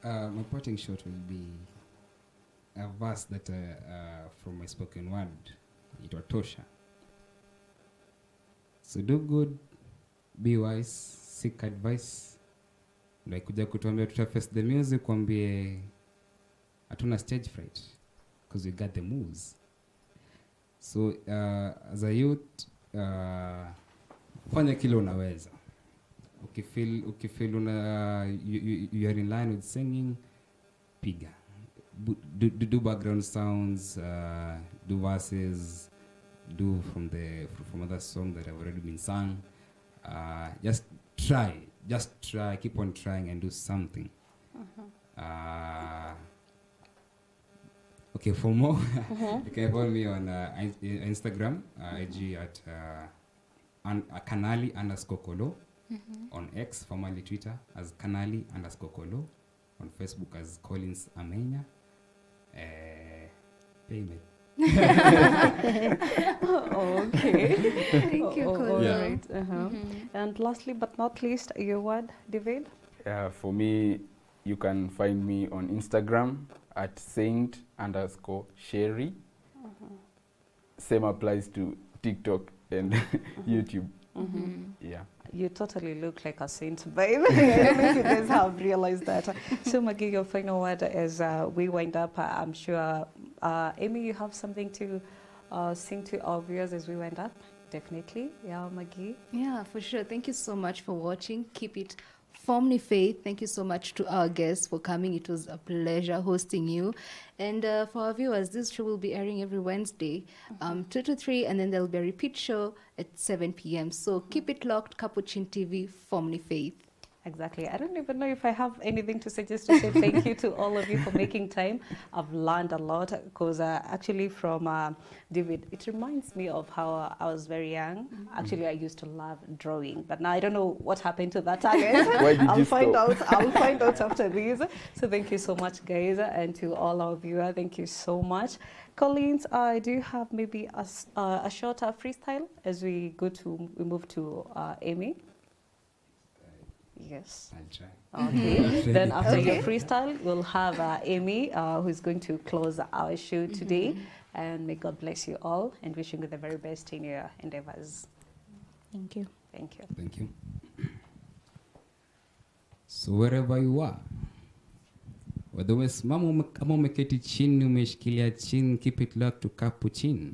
Uh, my parting shot will be a verse that uh, uh, from my spoken word itwa tosha so do good be wise seek advice ndo kutuambia kutuambia tutaface the music kwambie hatuna stage fright because we got the moves. So uh, as a youth uh, fanya kile unaweza. Ukifeel ukifeel una you, you, you are in line with singing piga. Do, do, do background sounds uh, do verses do from the from other song that have already been sung. Uh, just try just try keep on trying and do something uh-huh. uh, okay for more uh-huh. you can follow me on uh, instagram uh, ig at uh, un, uh, kanali underscore kolo Mhm. on x formerly twitter as kanali underscore kolo on facebook as collins amenya uh, payment okay. Thank you, Oh, oh, Colin. all right, uh-huh. Mhm. And lastly but not least, your word, David? Uh, for me, you can find me on Instagram at saint underscore sherry. Same applies to TikTok and YouTube. Mhm. Yeah. You totally look like a saint, babe. I don't know if you guys have realized that. So, Maggie, your final word as uh, we wind up. Uh, I'm sure, uh, Amy, you have something to uh, sing to our viewers as we wind up. Definitely. Yeah, Maggie. Yeah, for sure. Thank you so much for watching. Keep it Form ni Faith. Thank you so much to our guests for coming. It was a pleasure hosting you. And uh, for our viewers, this show will be airing every Wednesday, um, 2 to 3, and then there will be a repeat show at 7 p.m. So keep it locked, Capuchin TV, firmly faith. Exactly. I don't even know if I have anything to suggest to say thank you to all of you for making time. I've learned a lot because uh, actually from uh, David, it reminds me of how uh, I was very young. Actually, I used to love drawing, but now I don't know what happened to that talent. I'll find stop? out. I'll find out after this. So thank you so much, guys, and to all our viewers, thank you so much. Collins, uh, do have maybe a, uh, a shorter freestyle as we go to we move to uh, Amy? Yes. I'll try. Okay. Then after your freestyle, we'll have uh, Amy, uh, who's going to close our show today. And may God bless you all and wishing you the very best in your endeavors. Thank you. Thank you. Thank you. So wherever you are, whether umesimama ume- kama umeketi chini, umeshikilia chini, keep it locked to kapu chini.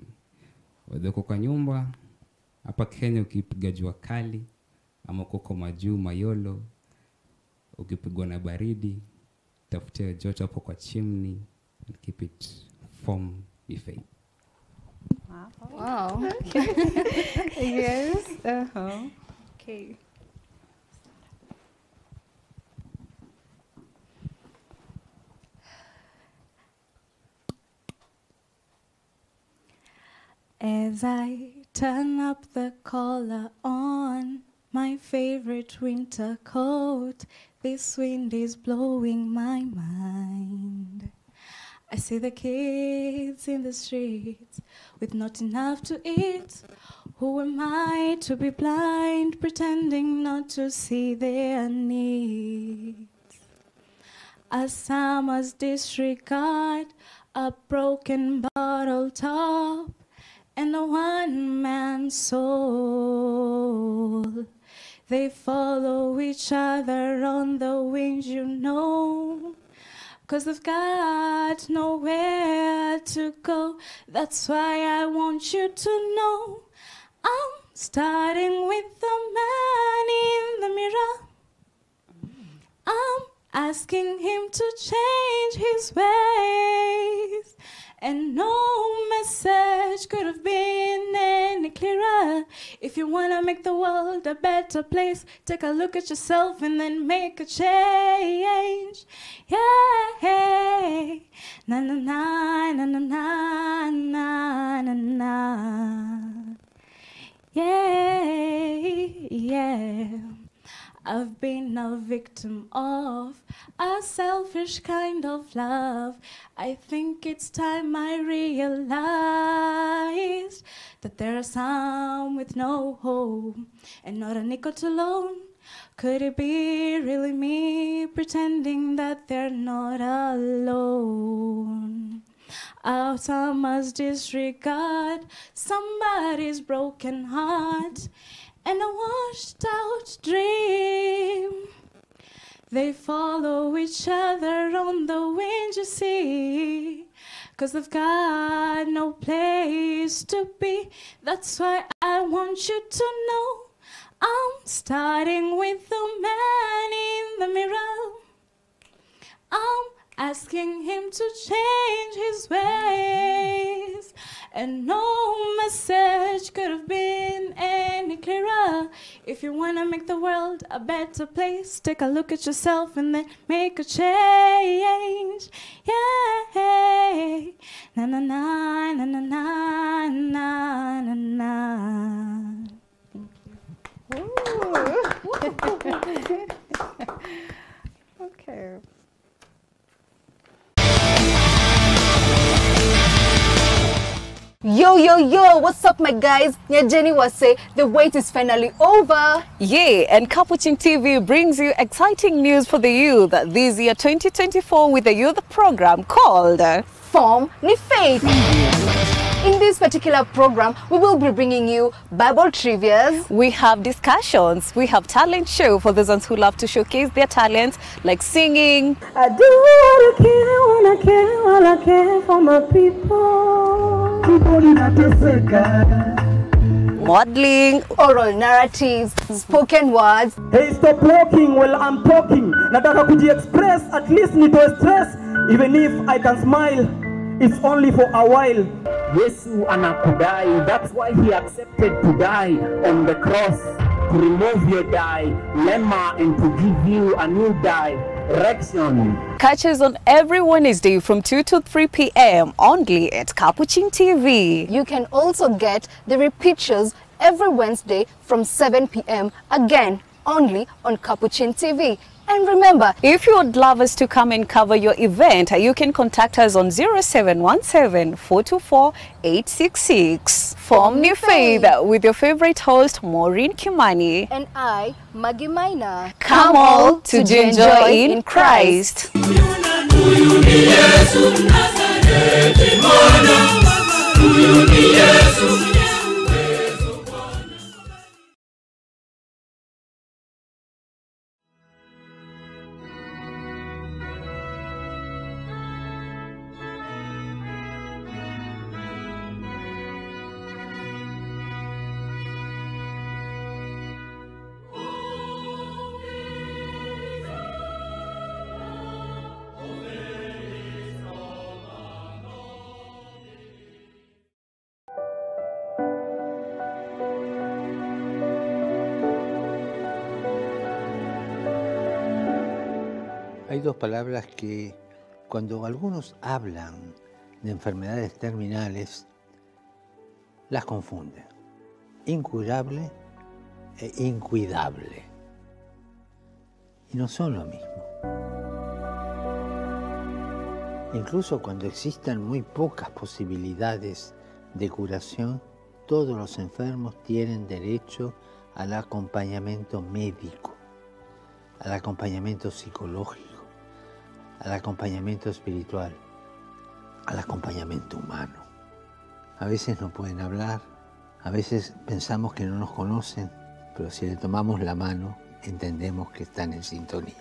Whether uko kwa nyumba hapa Kenya ukipiga jua kali, ama kuko majuu Mayolo, ukipigwa na baridi, tafutia joto hapo kwa chimni and keep it form be faith. Wow. yes. Uh-huh. Okay. As I turn up the collar on my favorite winter coat, this wind is blowing my mind. I see the kids in the streets with not enough to eat. Who am I to be blind, pretending not to see their needs? A summer's disregard, a broken bottle top, and a one man soul. They follow each other on the wings, you know. Cause they've got nowhere to go. That's why I want you to know. I'm starting with the man in the mirror. I'm asking him to change his ways. And no message could have been any clearer. If you want to make the world a better place, take a look at yourself and then make a change. Yeah. Na na na na na na na na na. Yeah, yeah. I've been a victim of a selfish kind of love. I think it's time I realized that there are some with no hope and not a nickel to loan. Could it be really me pretending that they're not alone? Out Our summer's disregard somebody's broken heart and a washed out dream. They follow each other on the wind, you see. Cause they've got no place to be. That's why I want you to know. I'm starting with the man in the mirror. I'm asking him to change his ways. And no message could have been any clearer. If you want to make the world a better place, take a look at yourself and then make a change. Yeah. Na na na na na na na na na. Thank you. okay. Yo, yo, yo, what's up, my guys? Yeah, Jenny was say the wait is finally over. Yeah, and Capuchin TV brings you exciting news for the youth this year 2024 with a youth program called Form Ni Faith. In this particular program, we will be bringing you Bible trivias. We have discussions. We have talent show for those ones who love to showcase their talents, like singing, I do what I can when I can while I care for my people. Modeling, oral narratives, spoken words. Hey, stop walking while I'm talking. Nataka kuji-express, at least nitoe stress. Even if I can smile, it's only for a while. Yesu anakudai. That's why he accepted to die on the cross to remove your dilemma and to give you a new direction. Catch us on every Wednesday from 2 to 3 p.m. only at Capuchin TV. You can also get the repictures every Wednesday from 7 p.m. again only on Capuchin TV. And remember, if you would love us to come and cover your event, you can contact us on 0717 424 866. Form ni Faith with your favorite host, Maureen Kimani. And I, Maggie Maina. Come all to, to enjoy in Christ. Christ. Hay dos palabras que cuando algunos hablan de enfermedades terminales, las confunden. Incurable e incuidable. Y no son lo mismo. Incluso cuando existan muy pocas posibilidades de curación, todos los enfermos tienen derecho al acompañamiento médico, al acompañamiento psicológico, al acompañamiento espiritual, al acompañamiento humano. A veces no pueden hablar, a veces pensamos que no nos conocen, pero si le tomamos la mano, entendemos que están en sintonía.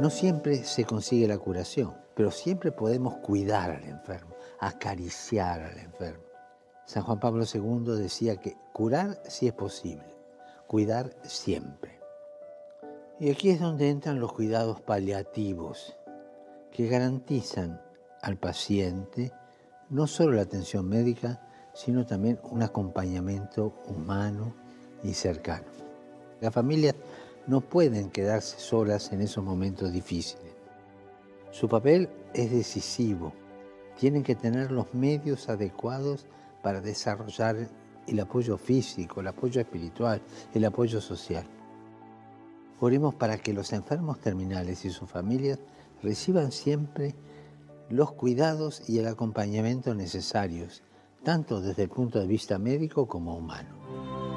No siempre se consigue la curación, pero siempre podemos cuidar al enfermo, acariciar al enfermo. San Juan Pablo II decía que curar sí es posible, cuidar siempre. Y aquí es donde entran los cuidados paliativos, que garantizan al paciente no solo la atención médica, sino también un acompañamiento humano y cercano. Las familias no pueden quedarse solas en esos momentos difíciles. Su papel es decisivo. Tienen que tener los medios adecuados para desarrollar el apoyo físico, el apoyo espiritual, el apoyo social. Oremos para que los enfermos terminales y sus familias reciban siempre los cuidados y el acompañamiento necesarios, tanto desde el punto de vista médico como humano.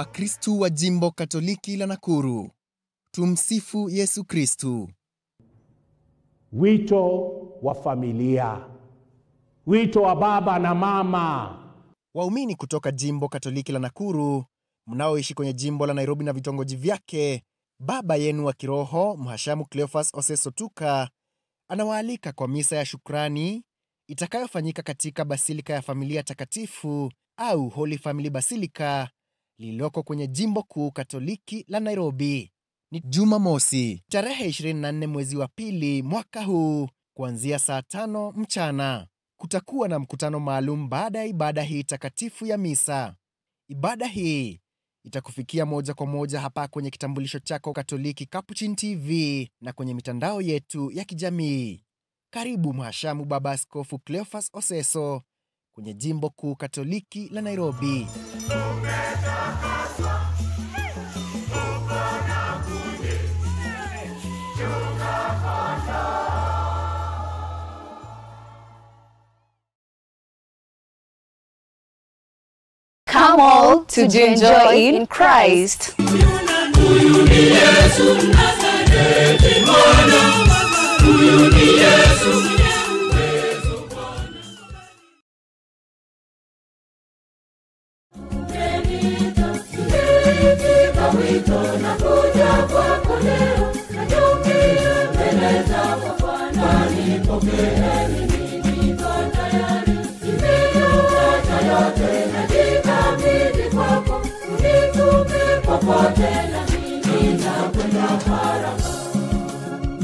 Wakristu wa jimbo Katoliki la Nakuru, tumsifu Yesu Kristu. Wito wa familia, wito wa baba na mama. Waumini kutoka jimbo Katoliki la Nakuru mnaoishi kwenye jimbo la Nairobi na vitongoji vyake, baba yenu wa kiroho Mhashamu Cleophas Osesotuka anawaalika kwa misa ya shukrani itakayofanyika katika Basilika ya Familia Takatifu au Holy Family Basilica lililoko kwenye jimbo kuu Katoliki la Nairobi. Ni Jumamosi tarehe 24 mwezi wa pili mwaka huu kuanzia saa tano mchana. Kutakuwa na mkutano maalum baada ya ibada hii takatifu ya misa. Ibada hii itakufikia moja kwa moja hapa kwenye kitambulisho chako Katoliki Capuchin TV na kwenye mitandao yetu ya kijamii. Karibu Mhashamu Baba Askofu Cleophas Oseso kwenye jimbo kuu Katoliki la Nairobi. Come all to enjoy in Christ.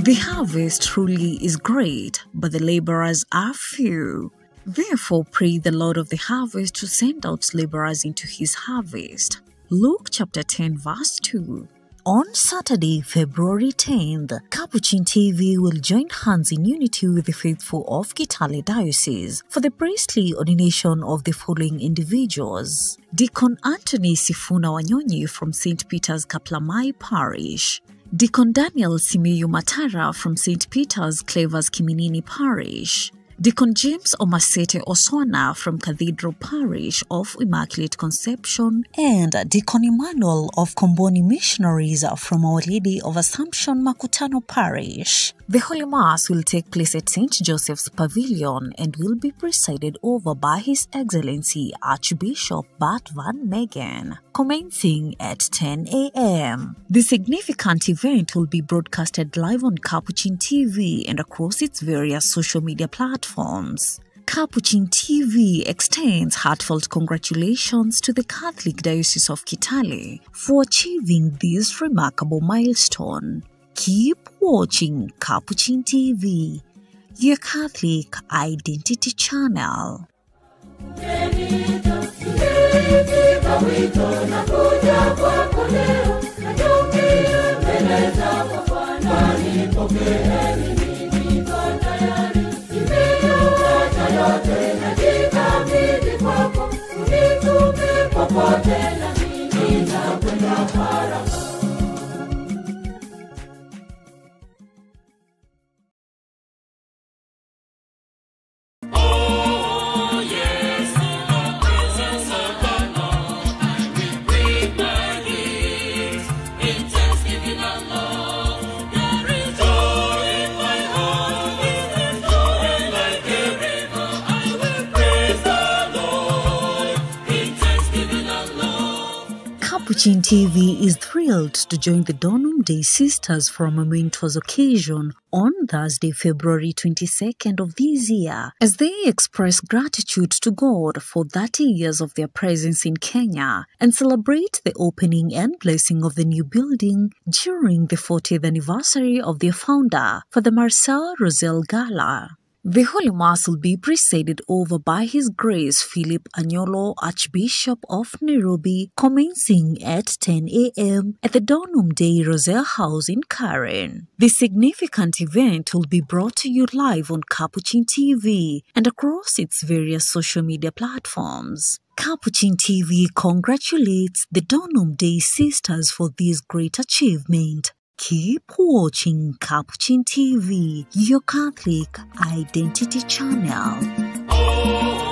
The harvest truly is great, but the laborers are few. Therefore, pray the Lord of the harvest to send out laborers into his harvest. Luke chapter 10, verse 2. On Saturday, February 10th, Capuchin TV will join hands in unity with the faithful of Kitale Diocese for the priestly ordination of the following individuals. Deacon Anthony Sifuna Wanyonyi from St. Peter's Kaplamai Parish. Deacon Daniel Simiyu Matara from St. Peter's Clavers Kiminini Parish. Deacon James Omasete Osona from Cathedral Parish of Immaculate Conception and Deacon Emmanuel of Komboni Missionaries from Our Lady of Assumption Makutano Parish. The Holy Mass will take place at St. Joseph's Pavilion and will be presided over by His Excellency Archbishop Bart Van Megen, commencing at 10 a.m. The significant event will be broadcasted live on Capuchin TV and across its various social media platforms. Capuchin TV extends heartfelt congratulations to the Catholic Diocese of Kitale for achieving this remarkable milestone. Keep watching Capuchin TV, your Catholic identity channel. Capuchin TV is thrilled to join the Donum Dei Sisters for a momentous occasion on Thursday, February 22nd of this year, as they express gratitude to God for 30 years of their presence in Kenya and celebrate the opening and blessing of the new building during the 40th anniversary of their founder, Father Marcel Roussel-Galle. The Holy Mass will be presided over by His Grace Philip Anyolo, Archbishop of Nairobi, commencing at 10 a.m. at the Donum Dei Roussel House in Karen. The significant event will be brought to you live on Capuchin TV and across its various social media platforms. Capuchin TV congratulates the Donum Dei Sisters for this great achievement. Keep watching Capuchin TV, your Catholic identity channel.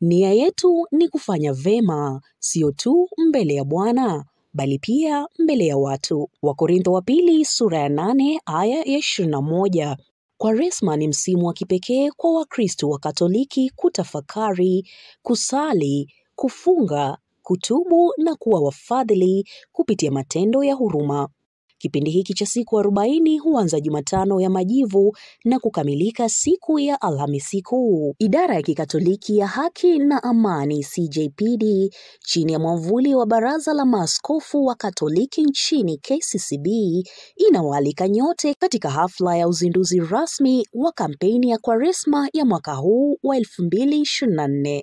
Nia yetu ni kufanya vema, sio tu mbele ya Bwana bali pia mbele ya watu. Wakorintho wa pili sura ya nane aya ya ishirini na moja. Kwaresma ni msimu wa kipekee kwa Wakristo wa Katoliki kutafakari, kusali, kufunga, kutubu na kuwa wafadhili kupitia matendo ya huruma. Kipindi hiki cha siku arobaini huanza Jumatano ya Majivu na kukamilika siku ya Alhamisi Kuu. Idara ya Kikatoliki ya Haki na Amani CJPD chini ya mwamvuli wa Baraza la Maaskofu wa Katoliki nchini KCCB inawaalika nyote katika hafla ya uzinduzi rasmi wa kampeni ya Kwaresma ya mwaka huu wa 2024.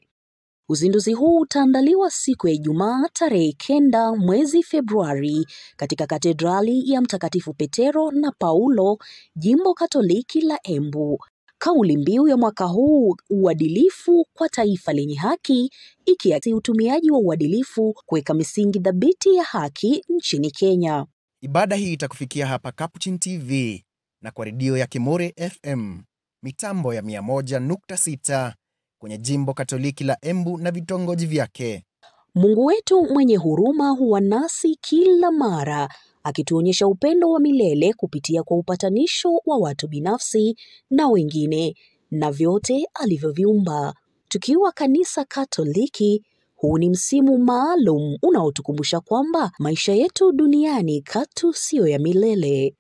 Uzinduzi huu utaandaliwa siku ya Ijumaa tarehe kenda mwezi Februari katika katedrali ya Mtakatifu Petero na Paulo, jimbo Katoliki la Embu. Kauli mbiu ya mwaka huu, uadilifu kwa taifa lenye haki, ikiakisi utumiaji wa uadilifu kuweka misingi thabiti ya haki nchini Kenya. Ibada hii itakufikia hapa Capuchin TV na kwa redio ya Kimore FM mitambo ya 101.6 kwenye jimbo Katoliki la Embu na vitongoji vyake. Mungu wetu mwenye huruma huwa nasi kila mara akituonyesha upendo wa milele kupitia kwa upatanisho wa watu binafsi na wengine na vyote alivyoviumba. Tukiwa kanisa Katoliki, huu ni msimu maalum unaotukumbusha kwamba maisha yetu duniani katu siyo ya milele,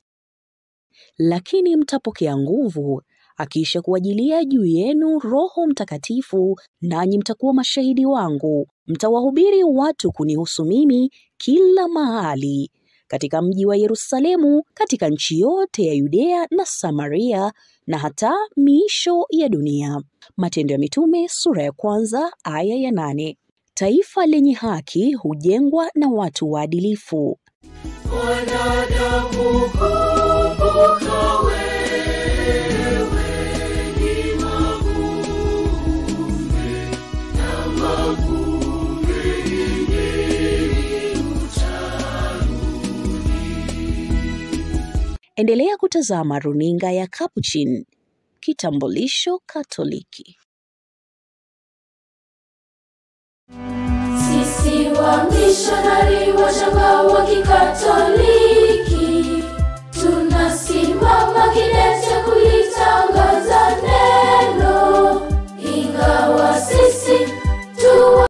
lakini mtapokea nguvu akiisha kuwajilia juu yenu Roho Mtakatifu, nanyi mtakuwa mashahidi wangu. Mtawahubiri watu kunihusu mimi kila mahali, katika mji wa Yerusalemu, katika nchi yote ya Yudea na Samaria na hata miisho ya dunia. Matendo ya Mitume sura ya kwanza aya ya nane. Taifa lenye haki hujengwa na watu waadilifu. Wanadamu kumbuka wewe Endelea kutazama runinga ya Capuchin, kitambulisho Katoliki. Sisi wamishonari washamba wa Kikatoliki tunasimama kidete kulitangaza neno